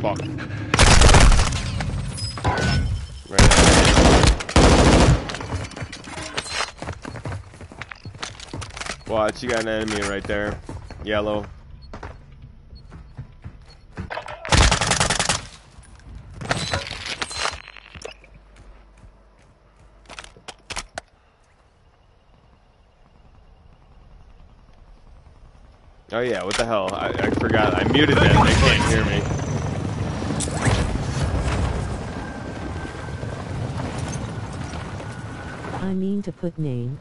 Fuck. Watch, you got an enemy right there. Yellow. Oh yeah, what the hell? I, I forgot. I muted them. They can't hear me. I mean to put name.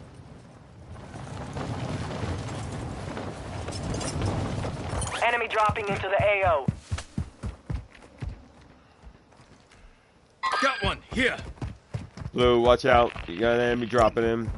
Enemy dropping into the AO. Got one. Here. Blue, watch out. You got an enemy dropping in.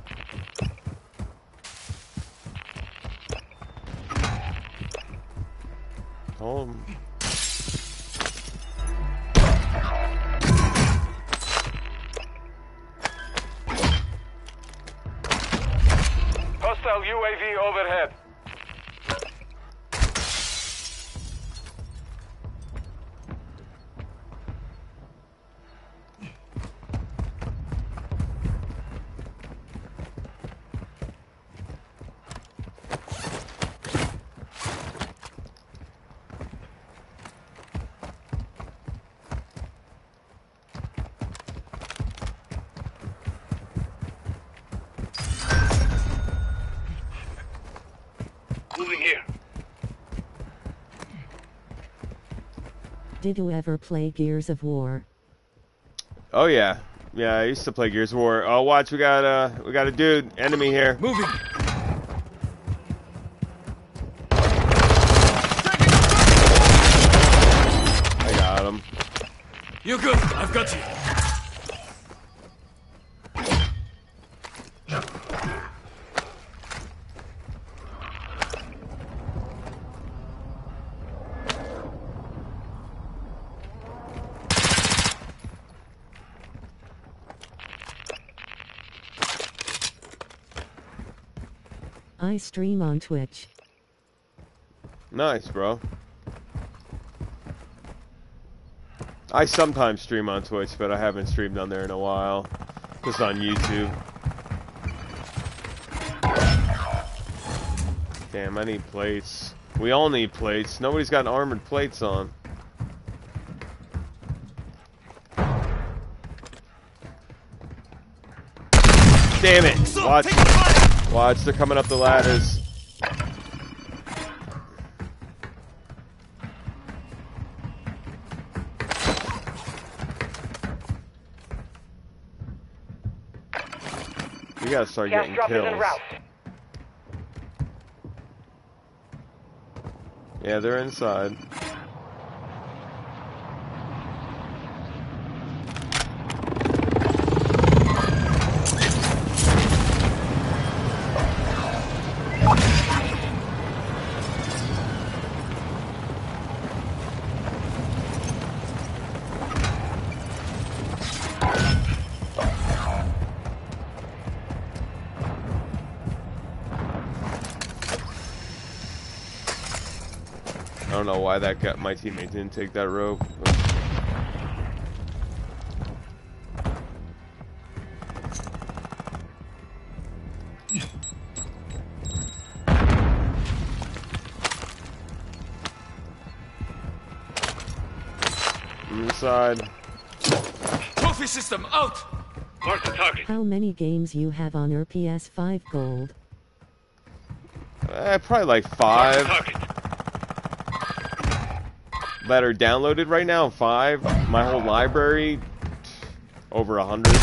Did you ever play Gears of War? Oh yeah, yeah. I used to play Gears of War. Oh, watch, we got uh, we got a dude, enemy here. Moving. I stream on Twitch. Nice, bro. I sometimes stream on Twitch, but I haven't streamed on there in a while. Just on YouTube. Damn, I need plates. We all need plates. Nobody's got armored plates on. Damn it! Watch. Watch, they're coming up the ladders. We gotta start Gas getting drop is en kills. Yeah, they're inside. Don't know why that got my teammate didn't take that rope. Inside. Trophy system out! Mark the target. How many games you have on your PS5 Gold? Eh, probably like five that are downloaded right now. Five. My whole library, over a hundred.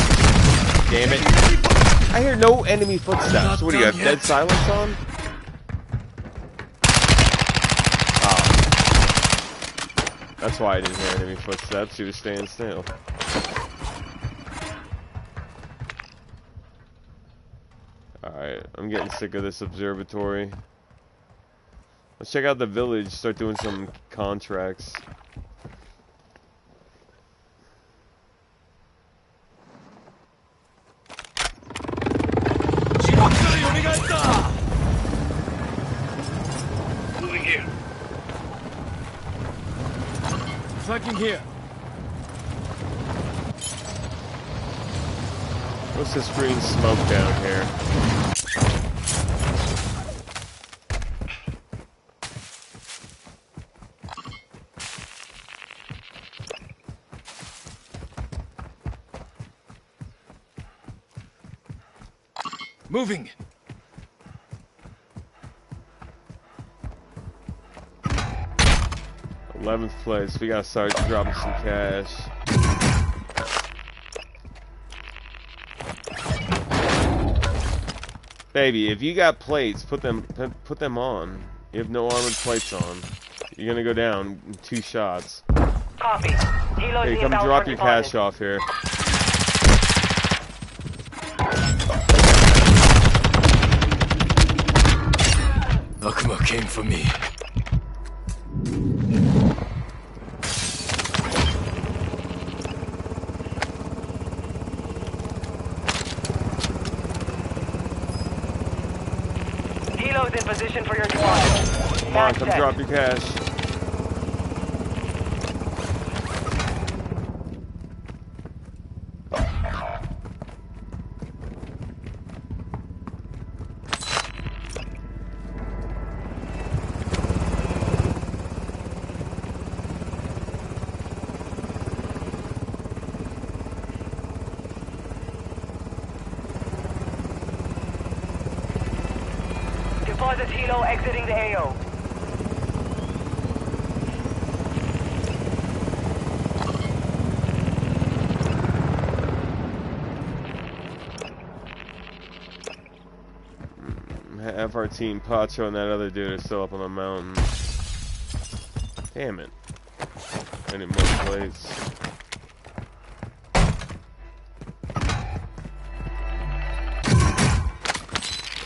Damn it! I hear no enemy footsteps. What do you have? Dead silence on? Oh. That's why I didn't hear enemy footsteps. He was staying still. Alright, I'm getting sick of this observatory. Let's check out the village, start doing some contracts. Moving here. Flanking here. What's this green smoke down here? Moving. Eleventh place. We gotta start dropping some cash. Baby, if you got plates, put them put- put them on. You have no armored plates on. You're gonna go down in two shots. Copy. Helos Hey, come drop your cash off here. Came for me. Helos in position for your deposit. Come on, Back come drop your cash. Team Pacho and that other dude are still up on the mountain. Damn it. I need more plates.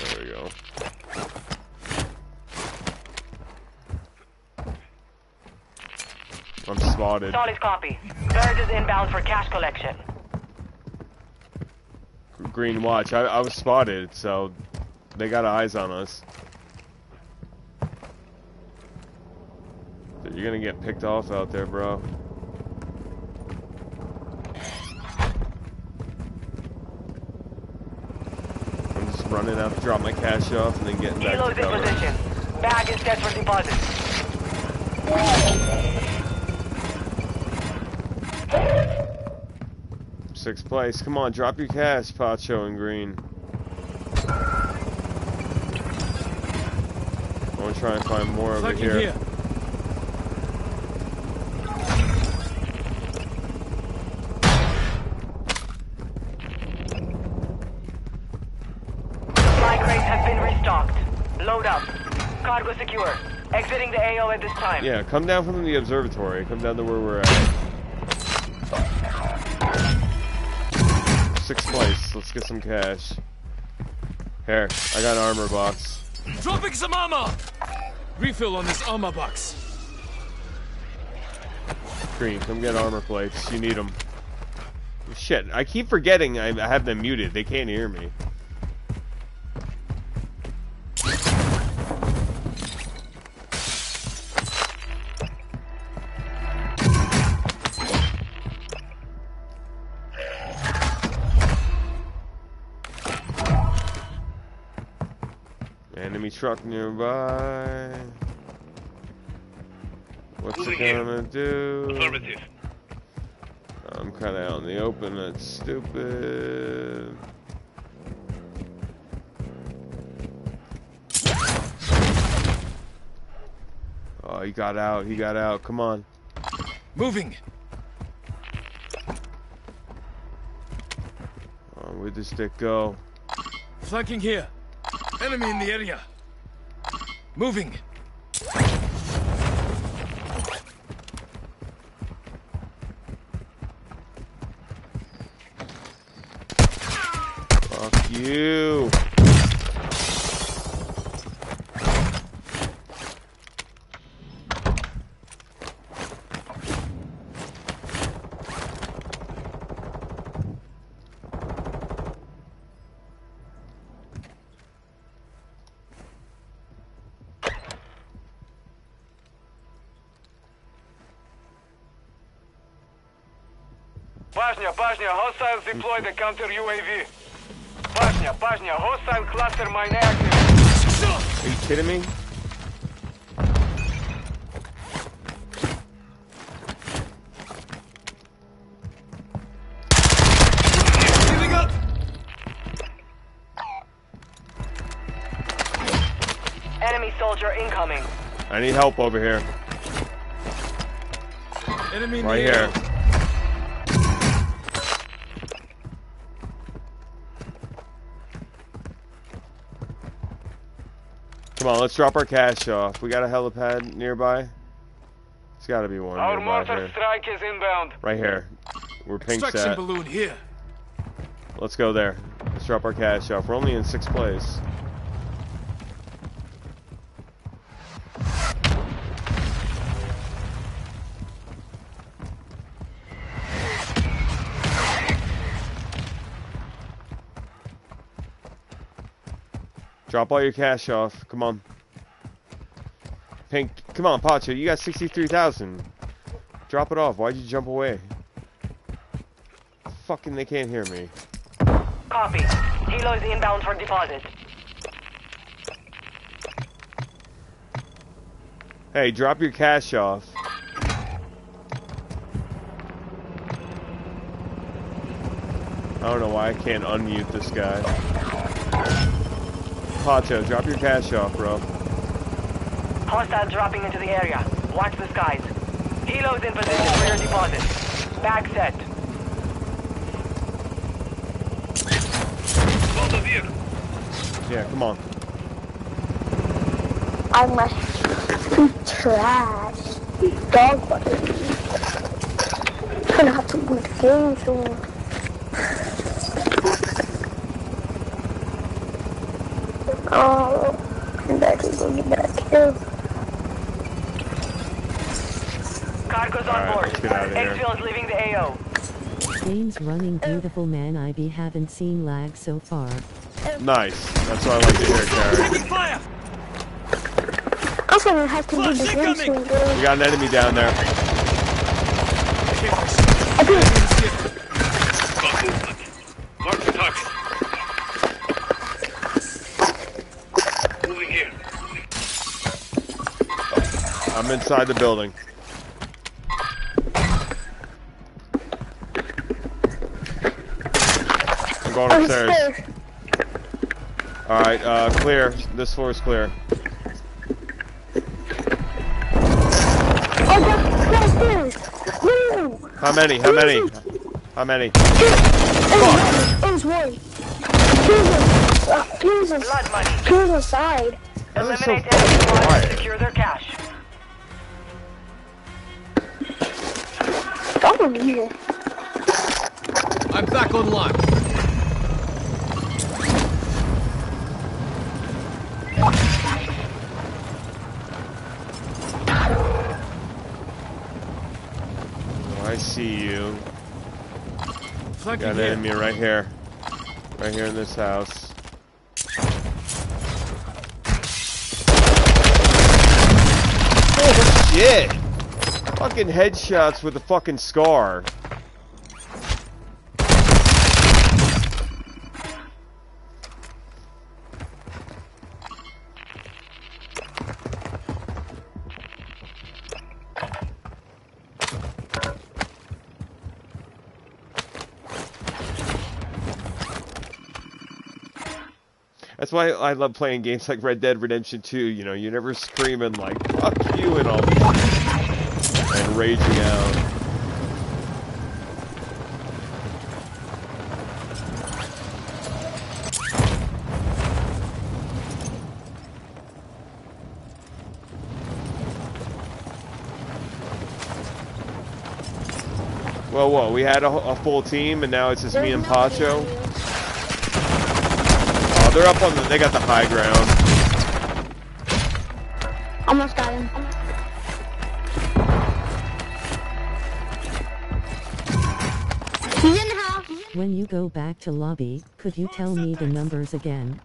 There we go. I'm spotted. Solid copy. Bird is inbound for cash collection. Green watch. I, I was spotted, so They got eyes on us. You're gonna get picked off out there, bro. I'm just running out to drop my cash off and then getting back Kilo's to cover. position. Bag is set for deposit. Sixth place. Come on, drop your cash, Pacho and Green. I want to try and find more over here. here. Supply crates have been restocked. Load up. Cargo secure. Exiting the AO at this time. Yeah, come down from the observatory. Come down to where we're at. Sixth place. Let's get some cash. Here, I got an armor box. Dropping some armor! Refill on this armor box. Green, come get armor plates. You need them. Shit, I keep forgetting I I have them muted. They can't hear me. Truck nearby. What's it Moving here. gonna do? Affirmative. I'm kind of out in the open. That's stupid. Oh, he got out. He got out. Come on. Moving. Oh, where'd the stick go? Flanking here. Enemy in the area. Moving. Hostiles deploy the counter UAV. Bosnia, Bosnia, hostile cluster mine active. Are you kidding me? Healing up! Enemy soldier incoming. I need help over here. Enemy in Right the here. Come on, let's drop our cash off. We got a helipad nearby. It's got to be one Our mortar here. strike is inbound. Right here. We're pink Extraction set. balloon here. Let's go there. Let's drop our cash off. We're only in sixth place. Drop all your cash off. Come on. Pink, come on, Pacho. You got 63,000. Drop it off. Why'd you jump away? Fucking, they can't hear me. Copy. Helo is inbound for deposit. Hey, drop your cash off. I don't know why I can't unmute this guy. Pacho, drop your cash off, bro. Hostile dropping into the area. Watch the skies. Helo's in position for your deposit. Bag set. Yeah, come on. I must be trash. Dog butter. I'm gonna have to boot the game soon. Oh, I'm better go get that kill. Cargo's on Alright, board. let's get outta here. Exfil is leaving the AO. Game's running beautiful man I be haven't seen lag so far. Nice. That's what I like to hear, Carrie. Fire! I'm gonna have to do the green screen, We got an enemy down there. Inside the building. I'm going upstairs. upstairs. All right, uh, clear. This floor is clear. Oh, that's downstairs. No. How many? How many? How many? It was, it was one. He was, uh, he was, he was inside. That is so Eliminate enemy fucking squads and quiet. secure their cache. Follow me here. I'm back online. Oh, I see you. Flanking Got an here. enemy right here. Right here in this house. Oh, shit! Fucking headshots with a fucking scar. That's why I love playing games like Red Dead Redemption 2. You know, you're never screaming like "fuck you" and all, and raging out. Well, what? We had a, a full team, and now it's just me and Pacho. Oh, they're up on the. They got the high ground. Almost got him. When you go back to lobby, could you tell me the numbers again?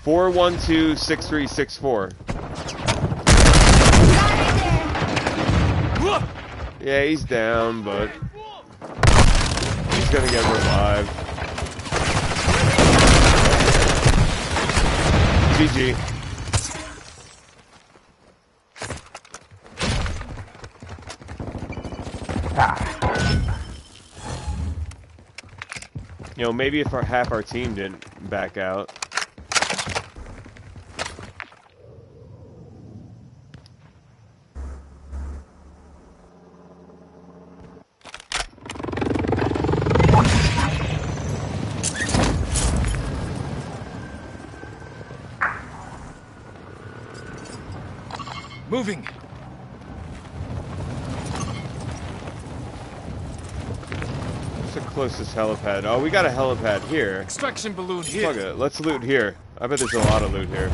Four one two six three six four. Yeah, he's down, but he's gonna get revived. GG. You know, maybe if our half our team didn't back out. Closest helipad? Oh, we got a helipad here. Extraction balloon Fuck here. it, let's loot here. I bet there's a lot of loot here.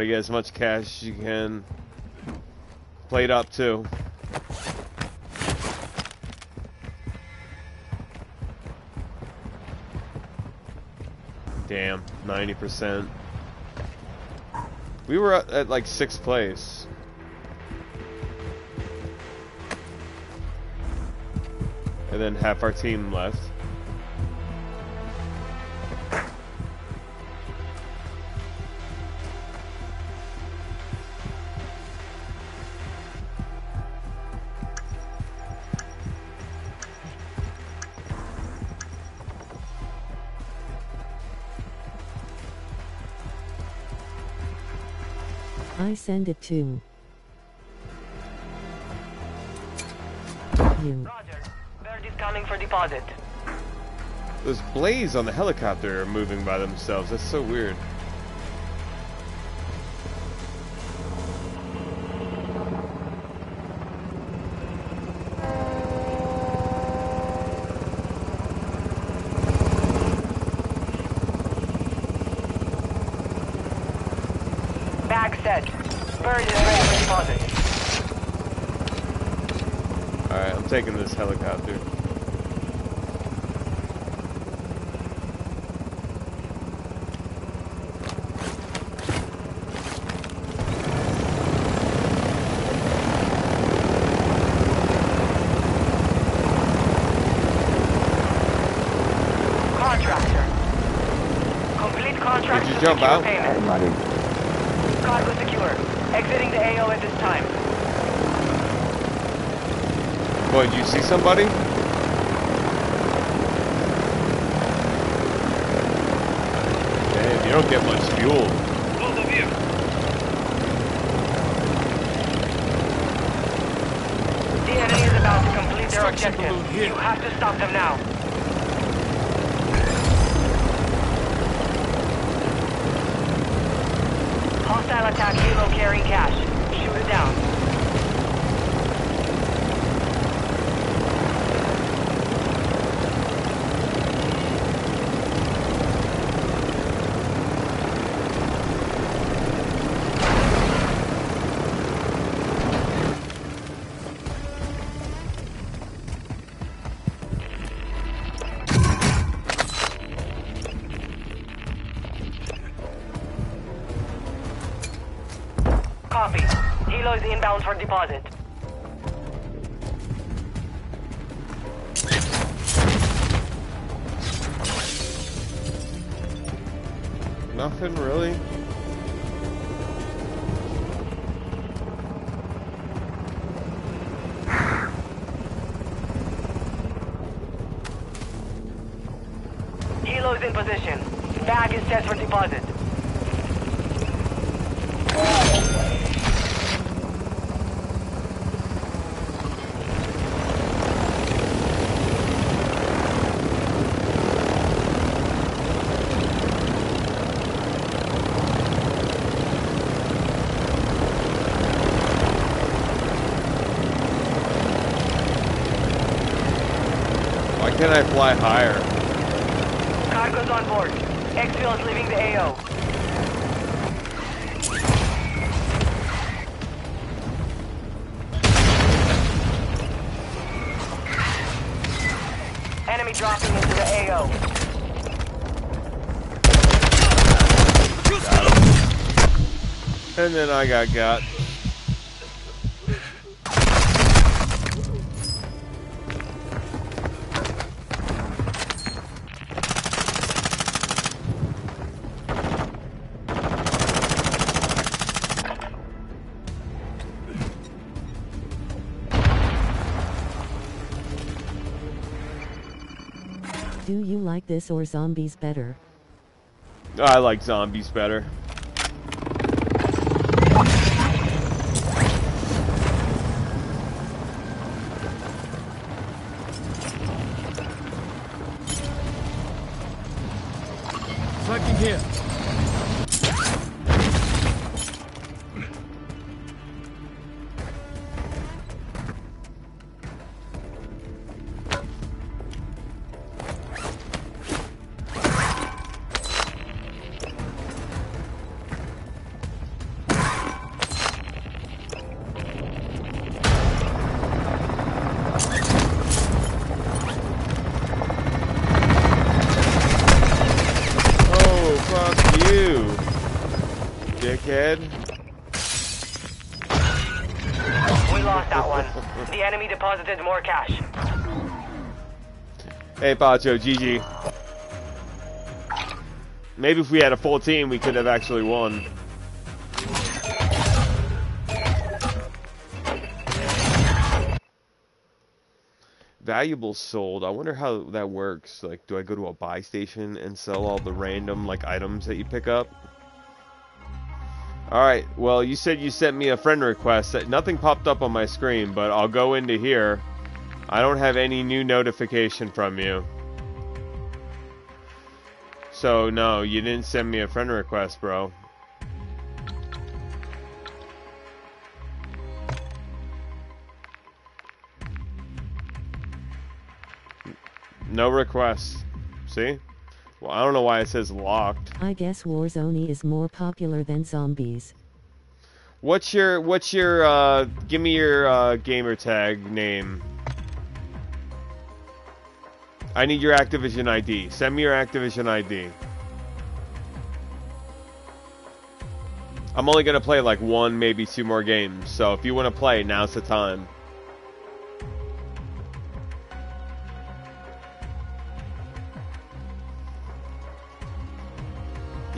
To get as much cash as you can. Plate up too. Damn, 90%. We were at, at like sixth place. And then half our team left. Send it to you. Roger. Bird is coming for deposit. Those blades on the helicopter are moving by themselves. That's so weird. Bag set. Bird is ready for deposit. Alright, I'm taking this helicopter. Contractor. Complete contract Did you to jump secure out? payment. was secure. Exiting the AO at this time. Boy, did you see somebody? Damn, you don't get much fuel. The enemy is about to complete their objective. You have to stop them now. Attack helo carrying cash. Shoot it down. I got. Do you like this or zombies better? I like zombies better. Dickhead. We lost that one. The enemy deposited more cash. Hey, Pacho, GG. Maybe if we had a full team, we could have actually won. Valuables sold. I wonder how that works. Like, do I go to a buy station and sell all the random like items that you pick up? All right. Well, you said you sent me a friend request. Nothing popped up on my screen, but I'll go into here. I don't have any new notification from you. So no, you didn't send me a friend request, bro. No requests. See? Well, I don't know why it says locked. I guess Warzone is more popular than zombies. What's your what's your uh give me your uh gamer tag name. I need your Activision ID. Send me your Activision ID. I'm only gonna play like one, maybe two more games. So if you want to play, now's the time.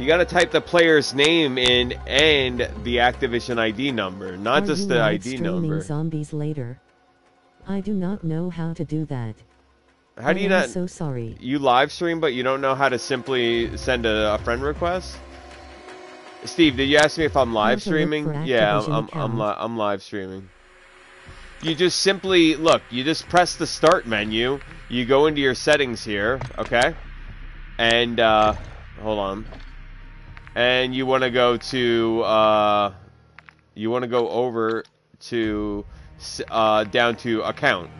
You gotta type the player's name in and the Activision ID number, not Are just you the ID streaming number. zombies later? I do not know how to do that. How do I you am not? so sorry. You live stream, but you don't know how to simply send a, a friend request. Steve, did you ask me if I'm live streaming? Yeah, I'm I'm I'm, li- I'm live streaming. You just simply look. You just press the start menu. You go into your settings here, okay? And uh, hold on. And you want to go to uh, you want to go over to uh, down to account,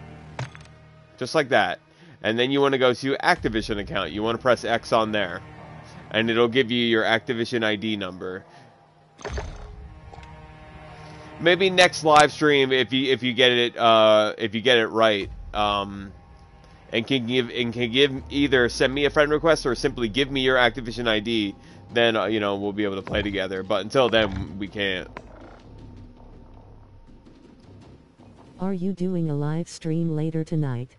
just like that. And then you want to go to Activision account. You want to press X on there, and it'll give you your Activision ID number. Maybe next live stream, if you if you get it uh, if you get it right, um, and can give and can give either send me a friend request or simply give me your Activision ID, then uh, you know we'll be able to play together. But until then, we can't. Are you doing a live stream later tonight?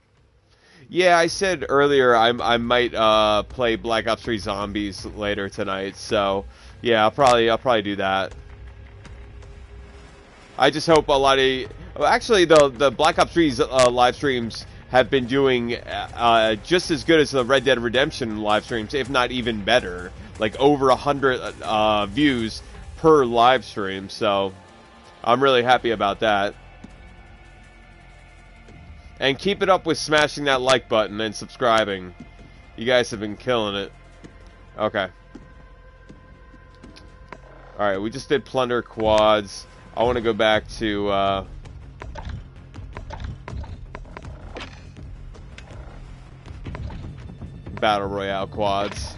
Yeah, I said earlier I I might uh play Black Ops 3 Zombies later tonight. So yeah, I'll probably I'll probably do that. I just hope a lot of well, actually the the Black Ops 3 uh, live streams have been doing uh, just as good as the Red Dead Redemption live streams, if not even better. Like over a hundred uh, views per live stream. So I'm really happy about that. And keep it up with smashing that like button and subscribing. You guys have been killing it. Okay. Alright, we just did plunder quads. I want to go back to, uh... Battle Royale quads.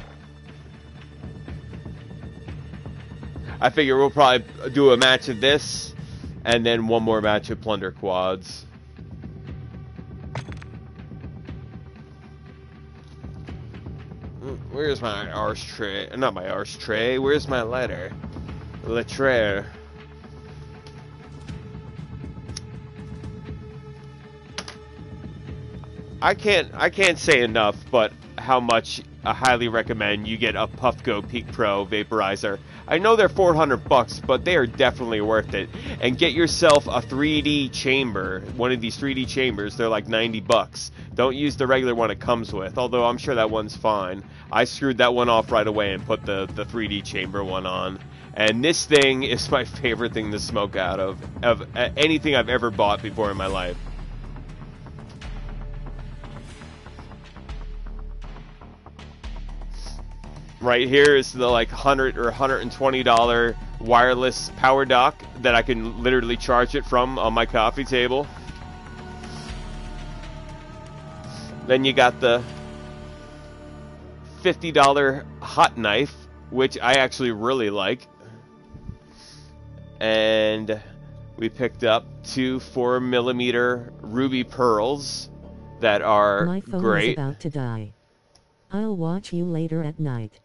I figure we'll probably do a match of this, and then one more match of plunder quads. Mm, where's my arse tray? Not my arse tray. Where's my letter? Lettre. I can't I can't say enough, but how much I highly recommend you get a Puffco Peak Pro vaporizer. I know they're 400 bucks, but they are definitely worth it. And get yourself a 3D chamber, one of these 3D chambers. They're like 90 bucks. Don't use the regular one it comes with, although I'm sure that one's fine. I screwed that one off right away and put the the 3D chamber one on. And this thing is my favorite thing to smoke out of of uh, anything I've ever bought before in my life. Right here is the like 100 or 120 dollar wireless power dock that I can literally charge it from on my coffee table. Then you got the $50 hot knife, which I actually really like. And we picked up two 4 millimeter ruby pearls that are My phone great. is about to die. I'll watch you later at night.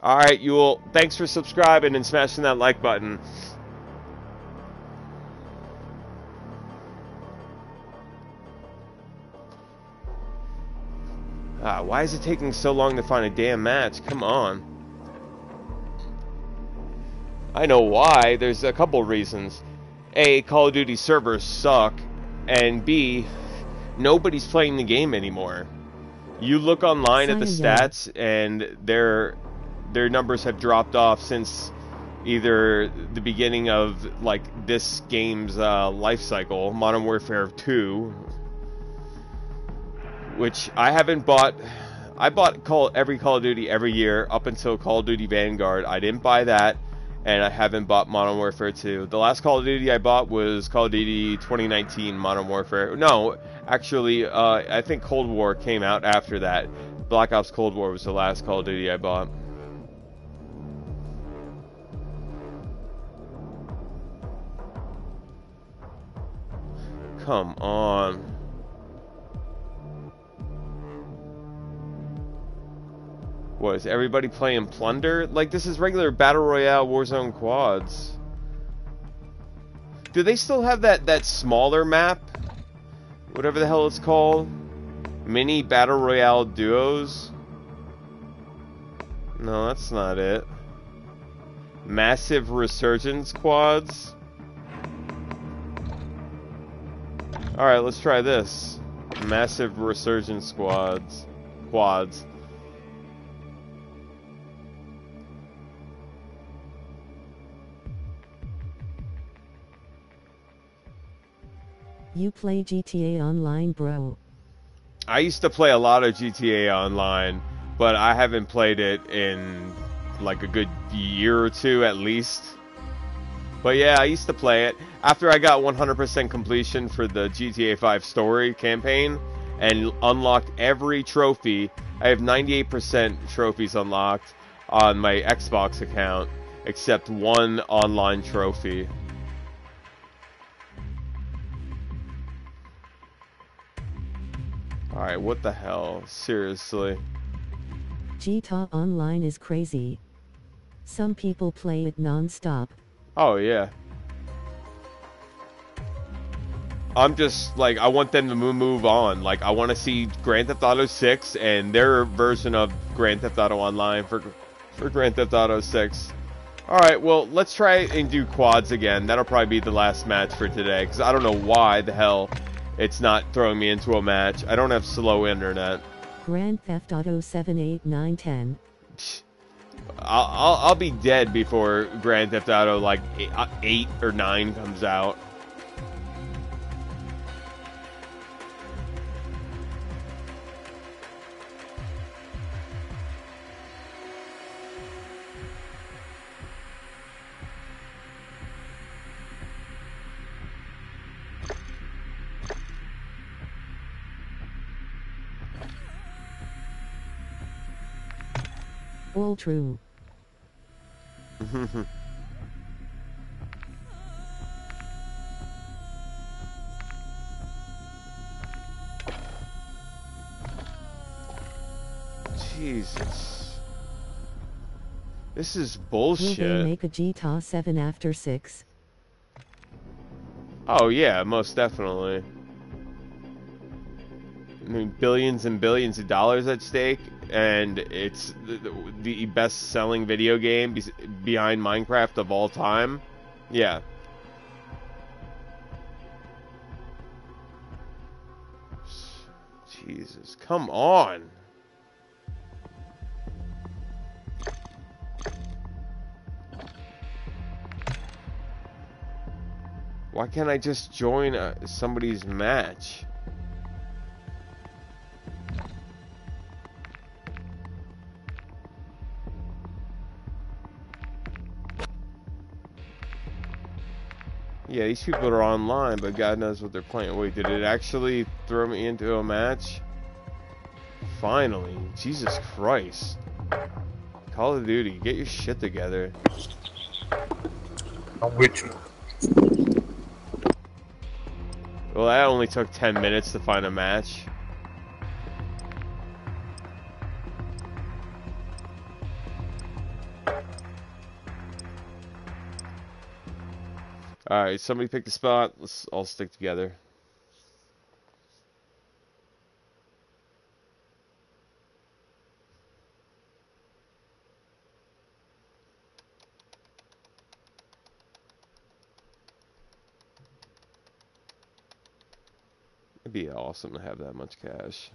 All right, Yule. Thanks for subscribing and smashing that like button. Ah, why is it taking so long to find a damn match? Come on. I know why. There's a couple reasons. A, Call of Duty servers suck, and B, nobody's playing the game anymore. You look online at the stats, and their their numbers have dropped off since either the beginning of like this game's uh, life cycle, Modern Warfare 2, which I haven't bought. I bought Call every Call of Duty every year up until Call of Duty Vanguard. I didn't buy that, and I haven't bought Modern Warfare 2. The last Call of Duty I bought was Call of Duty 2019 Modern Warfare. No, actually, uh, I think Cold War came out after that. Black Ops Cold War was the last Call of Duty I bought. Come on. What, is everybody playing Plunder? Like, this is regular Battle Royale Warzone quads. Do they still have that, that smaller map? Whatever the hell it's called? Mini Battle Royale duos? No, that's not it. Massive Resurgence quads? Alright, let's try this. Massive Resurgence squads. Quads. You play GTA Online, bro. I used to play a lot of GTA Online, but I haven't played it in like a good year or two at least. But yeah, I used to play it. After I got 100% completion for the GTA 5 story campaign and unlocked every trophy, I have 98% trophies unlocked on my Xbox account, except one online trophy. Alright, what the hell? Seriously. GTA Online is crazy. Some people play it non-stop. Oh, yeah. I'm just, like, I want them to move, move on. Like, I want to see Grand Theft Auto 6 and their version of Grand Theft Auto Online for, for Grand Theft Auto 6. Alright, well, let's try and do quads again. That'll probably be the last match for today, because I don't know why the hell it's not throwing me into a match. I don't have slow internet. Grand Theft Auto 7, 8, 9, 10. I'll, I'll, I'll be dead before Grand Theft Auto like eight, uh, or nine comes out. All true. Jesus. This is bullshit. Will they make a GTA 7 after 6? Oh yeah, most definitely. I mean, billions and billions of dollars at stake, and it's the, the, best-selling video game behind Minecraft of all time. Yeah. Jesus, come on. Why can't I just join uh, somebody's match? Yeah, these people are online, but God knows what they're playing. Wait, did it actually throw me into a match? Finally. Jesus Christ. Call of Duty, get your shit together. I'm with you. Well, that only took 10 minutes to find a match. Alright, somebody pick a spot. Let's all stick together. It'd be awesome to have that much cash.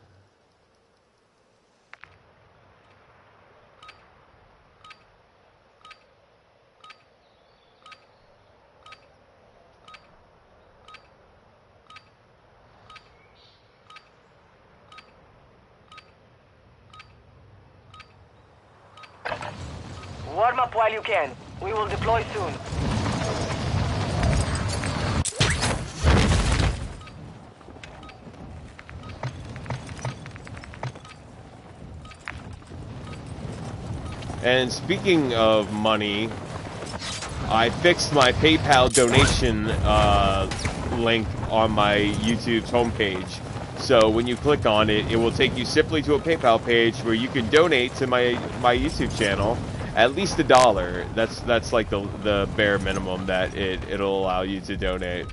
Arm up while you can. We will deploy soon. And speaking of money, I fixed my PayPal donation uh, link on my YouTube's homepage. So when you click on it, it will take you simply to a PayPal page where you can donate to my my YouTube channel at least a dollar. That's that's like the the bare minimum that it it'll allow you to donate.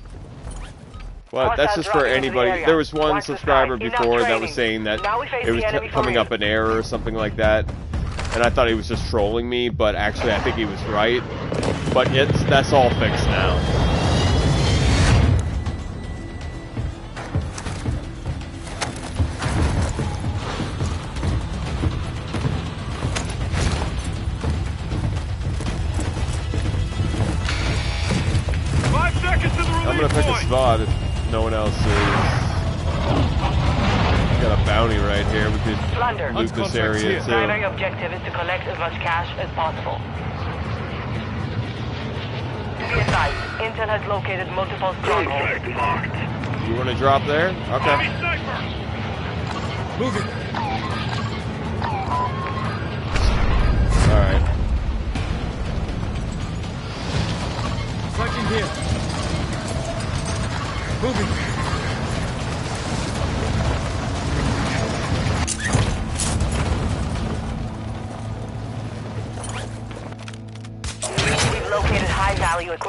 Well, that's just for anybody. There was one subscriber before that was saying that it was coming up an error or something like that, and I thought he was just trolling me, but actually I think he was right. But it's that's all fixed now. Pick if no one else is. Got a bounty right here. We could Plunder. loot this area Primary too. objective is to collect as much cash as possible. Be advised, Intel has located multiple strongholds. You want to drop there? Okay. Moving. Moving.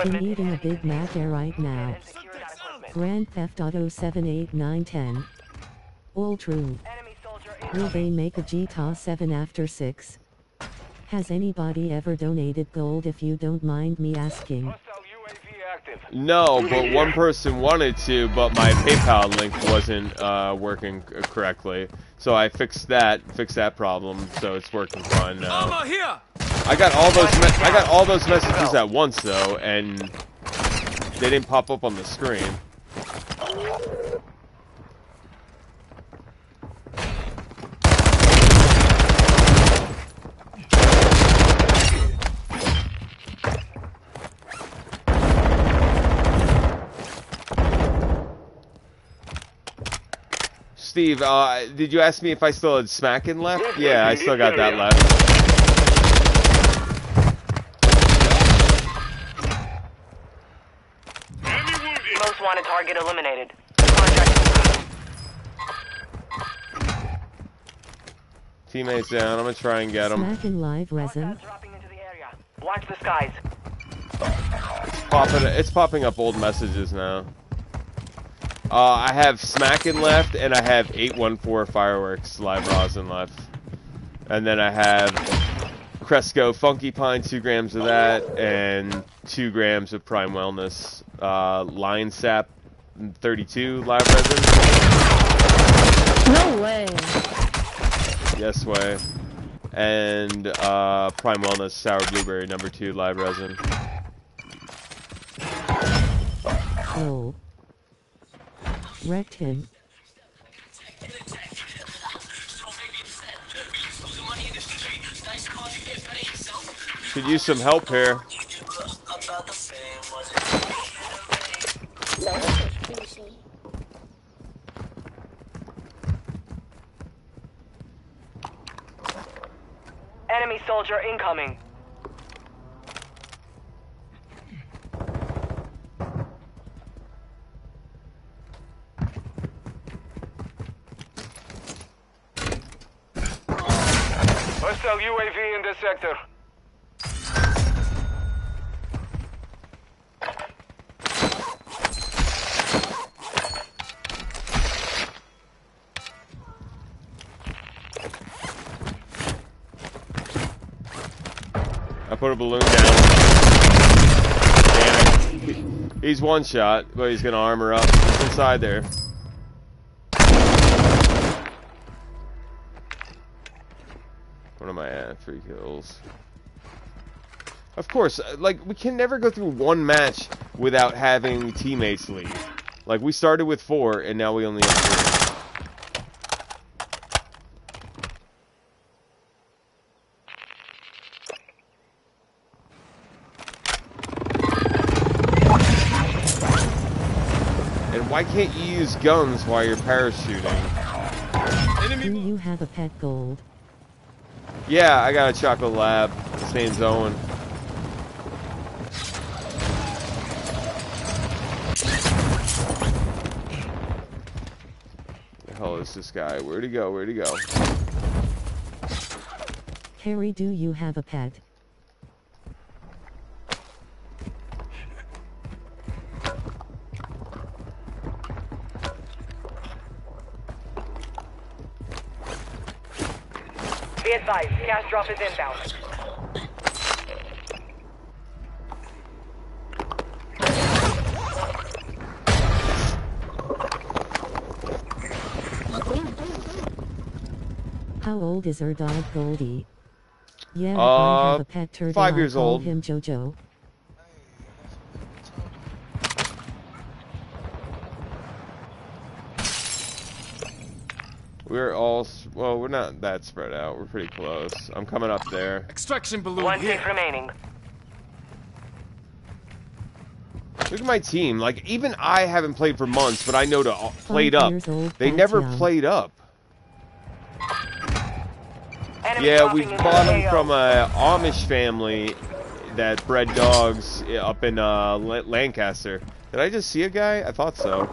I'm eating a Big Mac there right now. Grand Theft Auto 7, 8, 9, 10. All true. Will they make a GTA 7 after 6? Has anybody ever donated gold if you don't mind me asking? No, but one person wanted to, but my PayPal link wasn't uh, working correctly. So I fixed that, fixed that problem. So it's working fine now. Armor here. I got all those, I got all those messages at once though, and they didn't pop up on the screen. Steve, uh, did you ask me if I still had smacking left? Yeah, I still got that left. Most wanted target eliminated. Teammates down. I'm gonna try and get them. Smacking live resin. Watch the skies. Popping, it's popping up old messages now. Uh, I have Smackin' left, and I have 814 Fireworks live rosin left. And then I have Cresco Funky Pine, 2 grams of that, and 2 grams of Prime Wellness. Uh, Lion Sap 32 live resin. No way. Yes, way. And uh, Prime Wellness Sour Blueberry number 2 live resin. Oh. Wrecked him. Could use some help here. Enemy soldier incoming. Hostile UAV in this sector. I put a balloon down. Damn it. He's one shot, but he's gonna armor up. He's inside there. Three kills. Of course, uh, like, we can never go through one match without having teammates leave. Like, we started with four, and now we only have three. And why can't you use guns while you're parachuting? Do you have a pet gold? Yeah, I got a chocolate lab. His name's Owen. The hell is this guy? Where'd he go? Where'd he go? Harry, do you have a pet? Advised, gas drop is inbound. How old is her dog Goldie? Yeah, I Uh, have a pet turtle. five I'll years call old. him Jojo. We're all s- well. We're not that spread out. We're pretty close. I'm coming up there. Extraction balloon One here. remaining. Look at my team. Like even I haven't played for months, but I know to played up. old, They never young. played up. Enemy Yeah, we bought them from a Amish family that bred dogs up in uh, Lancaster. Did I just see a guy? I thought so.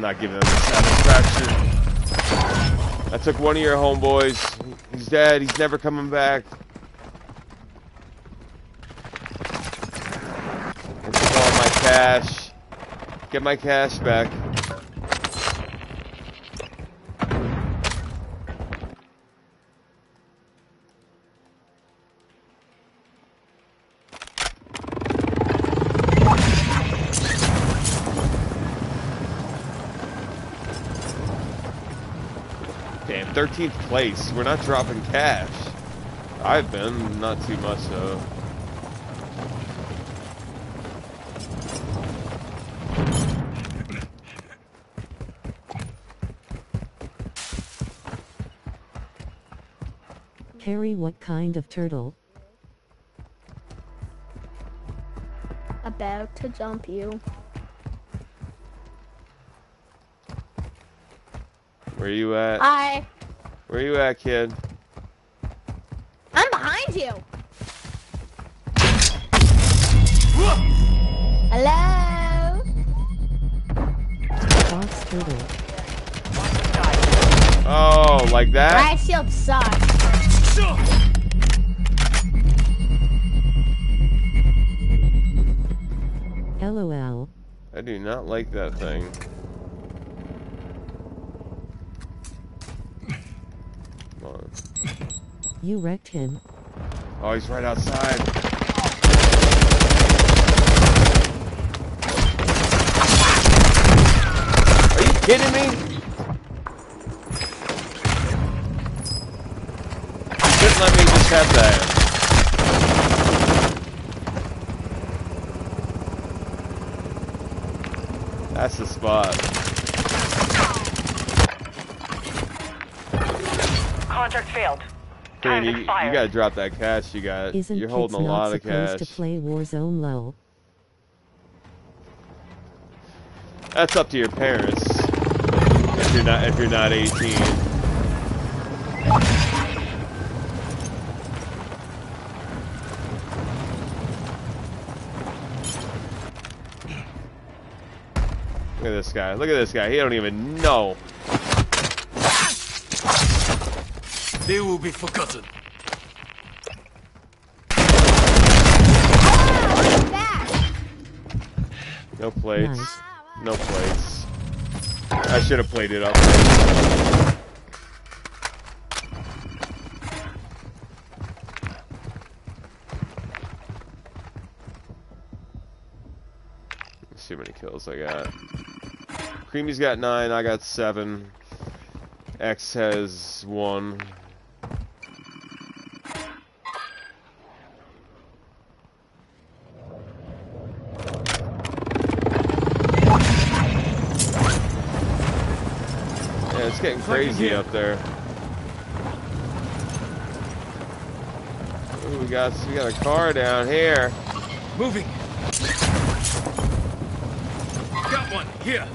I'm not giving them the satisfaction. I took one of your homeboys. He's dead. He's never coming back. I took all my cash. Get my cash back. Damn, 13th place. We're not dropping cash. I've been, not too much though. Harry, what kind of turtle? About to jump you. Where you at? Hi. Where you at, kid? I'm behind you. Hello. Box turtle. Oh, like that? Riot shield sucks. LOL. I do not like that thing. You wrecked him. Oh, he's right outside. Are you kidding me? You couldn't let me just have that. That's the spot. Contract failed. Green, you, you gotta drop that cash you got. Isn't You're holding a lot of supposed cash. to play Warzone low? That's up to your parents. If you're not if you're not 18. Look at this guy. Look at this guy. He don't even know. They will be forgotten. No plates. Nice. No plates. I should have played it up. Let's see how many kills I got. Creamy's got nine, I got seven. X has one. Getting crazy up there. Ooh, got we got a car down here. Moving. Got one. Here.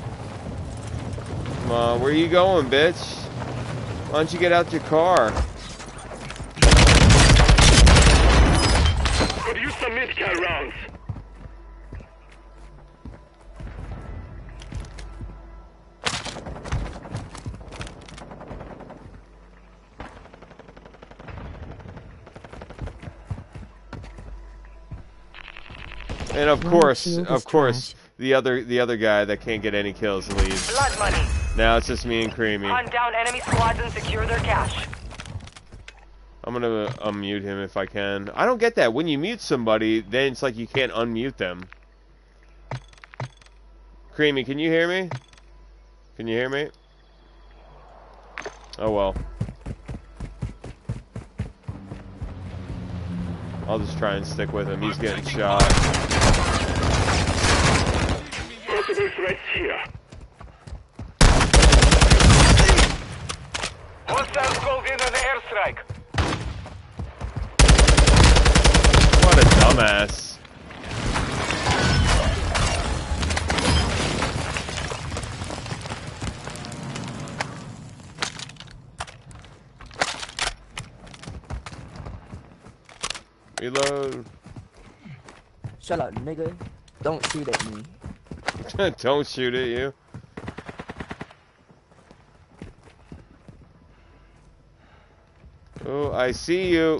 Come on, where you going, bitch? Why don't you get out your car? Could use some mid-cal rounds. And of course, of is course, the other the other guy that can't get any kills leaves. Blood money. Now it's just me and Creamy. Hunt down enemy squads and secure their cash. I'm gonna unmute him if I can. I don't get that. When you mute somebody, then it's like you can't unmute them. Creamy, can you hear me? Can you hear me? Oh well. I'll just try and stick with him. He's getting shot. Possible threats here. Hostiles called in an airstrike. What a dumbass. Reload. Shut up, nigga. Don't shoot at me. Don't shoot at you. Oh, I see you.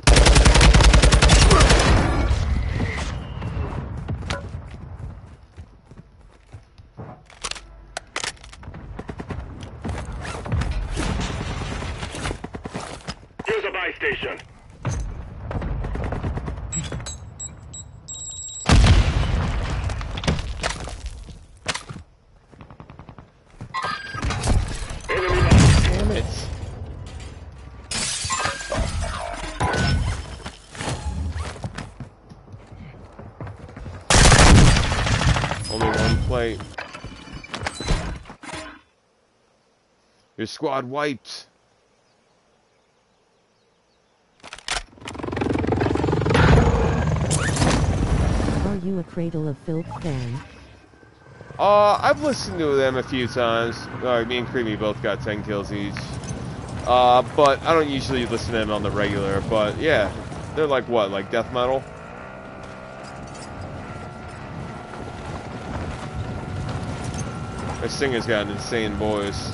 Your squad wiped. Are you a Cradle of Filth fan? Uh, I've listened to them a few times. Uh, me and Creamy both got 10 kills each. Uh, but I don't usually listen to them on the regular. But yeah, they're like what, like death metal? Their singer's got an insane voice.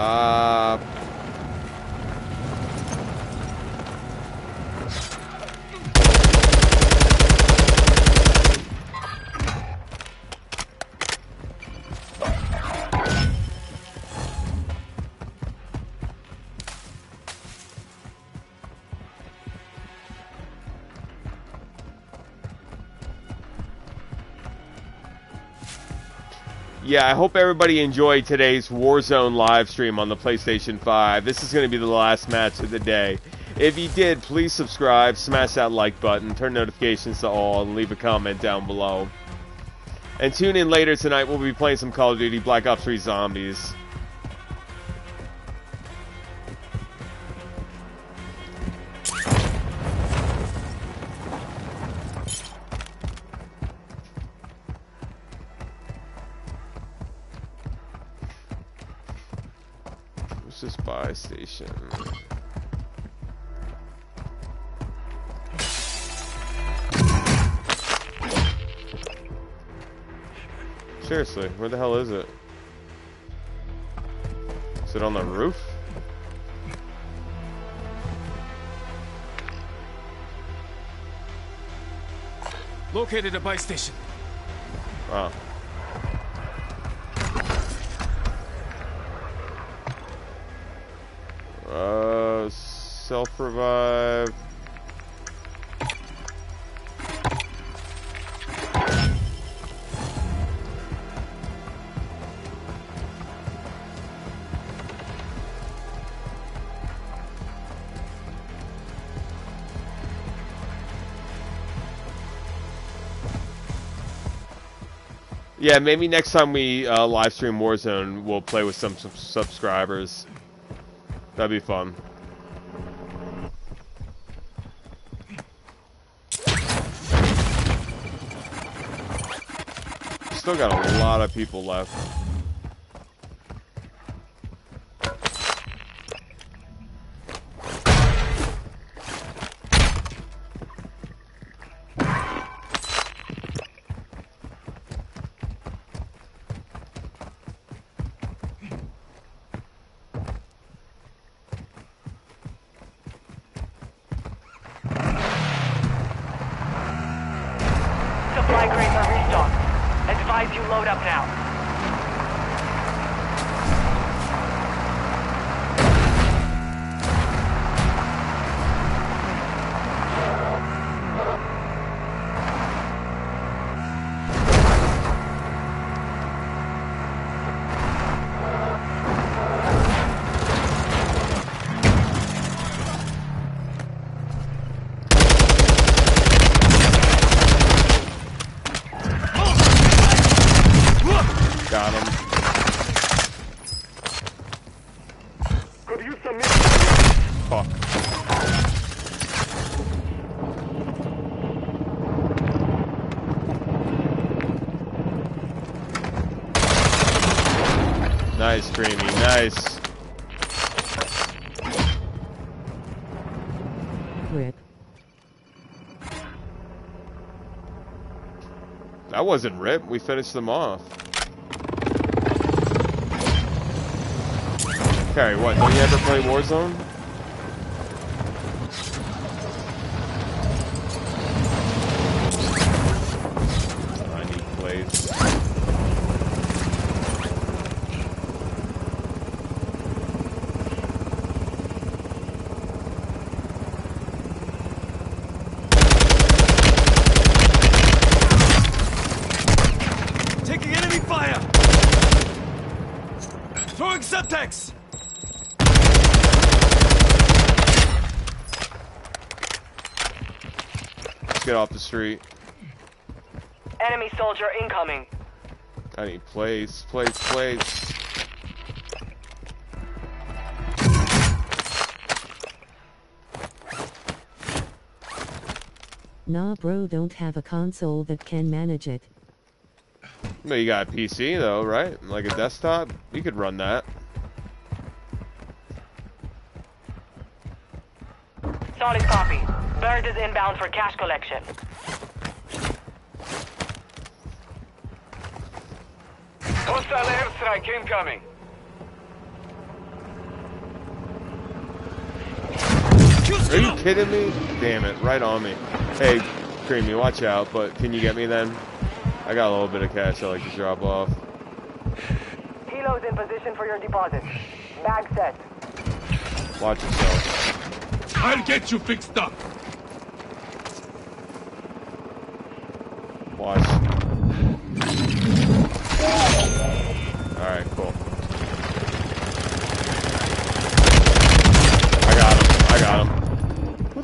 Stop. Yeah, I hope everybody enjoyed today's Warzone live stream on the PlayStation 5. This is going to be the last match of the day. If you did, please subscribe, smash that like button, turn notifications to all, and leave a comment down below. And tune in later tonight, we'll be playing some Call of Duty Black Ops 3 Zombies. Seriously, where the hell is it? Is it on the roof? Located a buy station. Wow. Uh, self-revive. Yeah, maybe next time we uh, live stream Warzone, we'll play with some, some subscribers. That'd be fun. Still got a lot of people left. Nice. That wasn't rip. We finished them off. Carrie, what? Don't you ever play Warzone? I need plays. Taking enemy fire! Throwing Semtex! Let's get off the street. Enemy soldier incoming. I need plays, plays, plays. Nah bro don't have a console that can manage it. But you got a PC though, right? Like a desktop? You could run that. Solid copy. Bird is inbound for cash collection. Hostile airstrike incoming. Are you kidding me? Damn it, right on me. Hey, Creamy, watch out, but can you get me then? I got a little bit of cash I like to drop off. Helo's in position for your deposit. Bag set. Watch yourself. I'll get you fixed up! Watch. Alright, cool. I got him. I got him. Who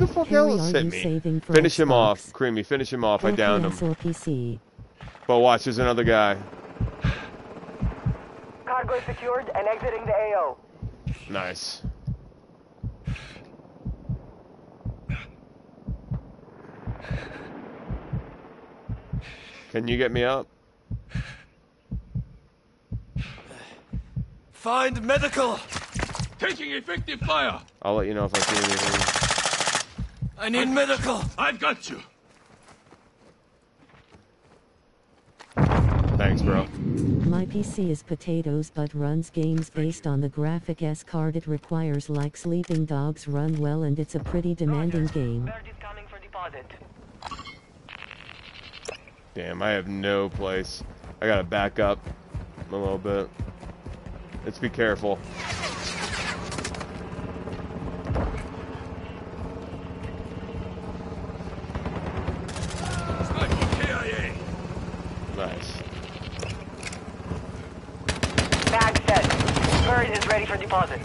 the fuck Harry, hit me? Finish him off. Creamy, finish him off. I downed him. FPS or PC. But watch, there's another guy. Cargo secured and exiting the AO. Nice. Can you get me up? Find medical! Taking effective fire! I'll let you know if I see anything. I need medical! I've got you! Thanks, bro. My PC is potatoes but runs games based on the graphic S card it requires like Sleeping Dogs run well and it's a pretty demanding game. Bird is coming for deposit. Damn, I have no place. I gotta back up a little bit. Let's be careful. deposit.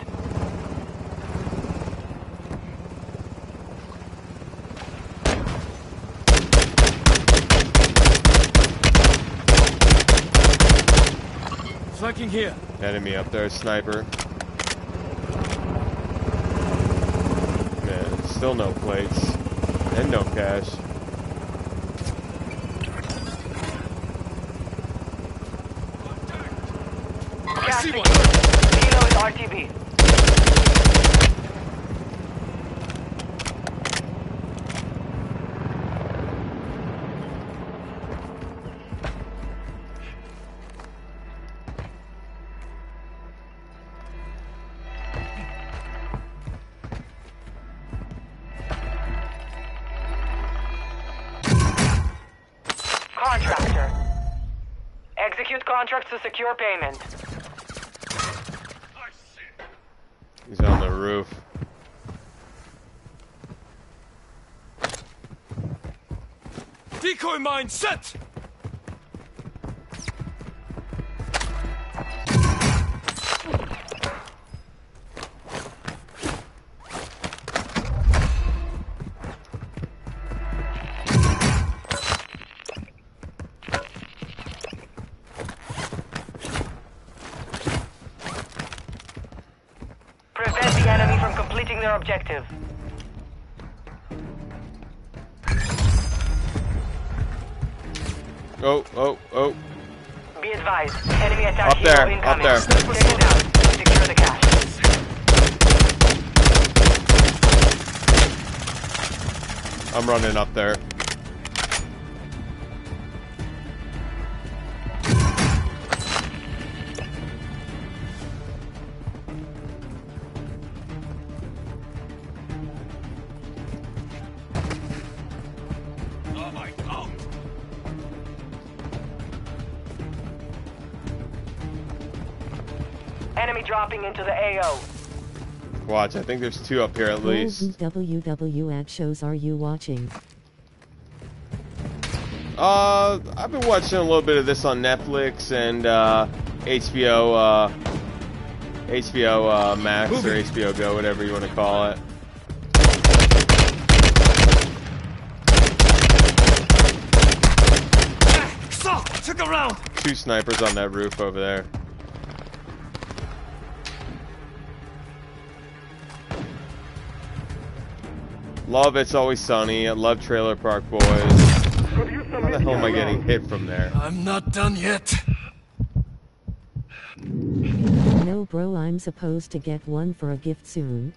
Flanking here. Enemy up there, sniper. Man, still no plates. And no cash. Contractor. Execute contracts to secure payment. He's on the roof. Decoy mine set! Objective. Enemy dropping into the AO. Watch, I think there's two up here at least. Golden WWF shows are you watching? Uh, I've been watching a little bit of this on Netflix and uh, HBO, uh, HBO uh, Max or HBO Go, whatever you want to call it. Stop! Check around! Two snipers on that roof over there. Love It's Always Sunny. I love Trailer Park Boys. How the hell am I getting hit from there? I'm not done yet. No bro I'm supposed to get one for a gift soon.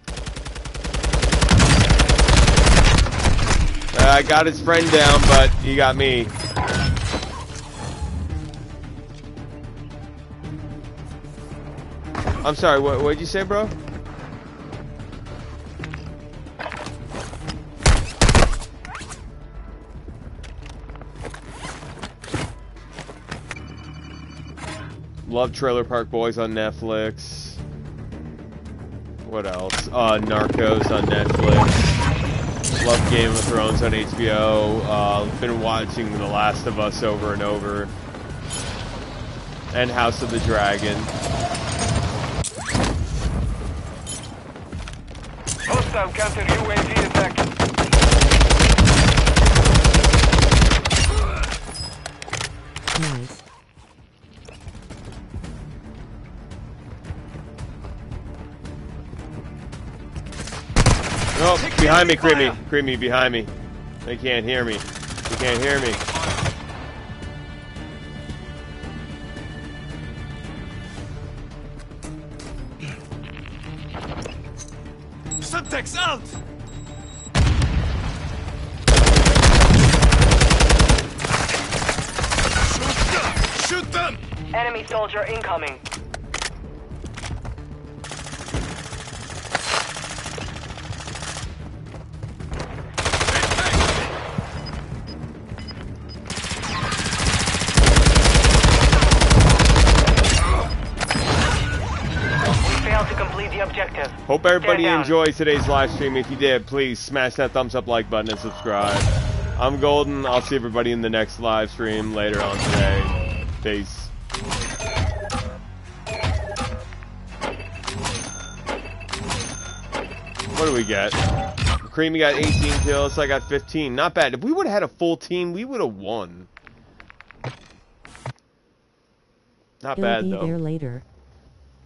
Uh, I got his friend down, but he got me. I'm sorry, what what'd you say, bro? Love Trailer Park Boys on Netflix. What else? Uh, Narcos on Netflix. Love Game of Thrones on HBO. Uh, been watching The Last of Us over and over. And House of the Dragon. Hostile counter UAV behind me, Creamy. Creamy, behind me. They can't hear me. They can't hear me. Hope everybody enjoyed today's live stream. If you did, please smash that thumbs up like button and subscribe. I'm Golden. I'll see everybody in the next live stream later on today. Peace. What do we get? Creamy got 18 kills, I got 15. Not bad. If we would have had a full team, we would have won. Not He'll bad be though. there later.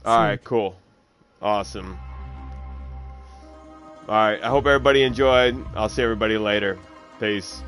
All right, cool, awesome. All right. I hope everybody enjoyed. I'll see everybody later. Peace.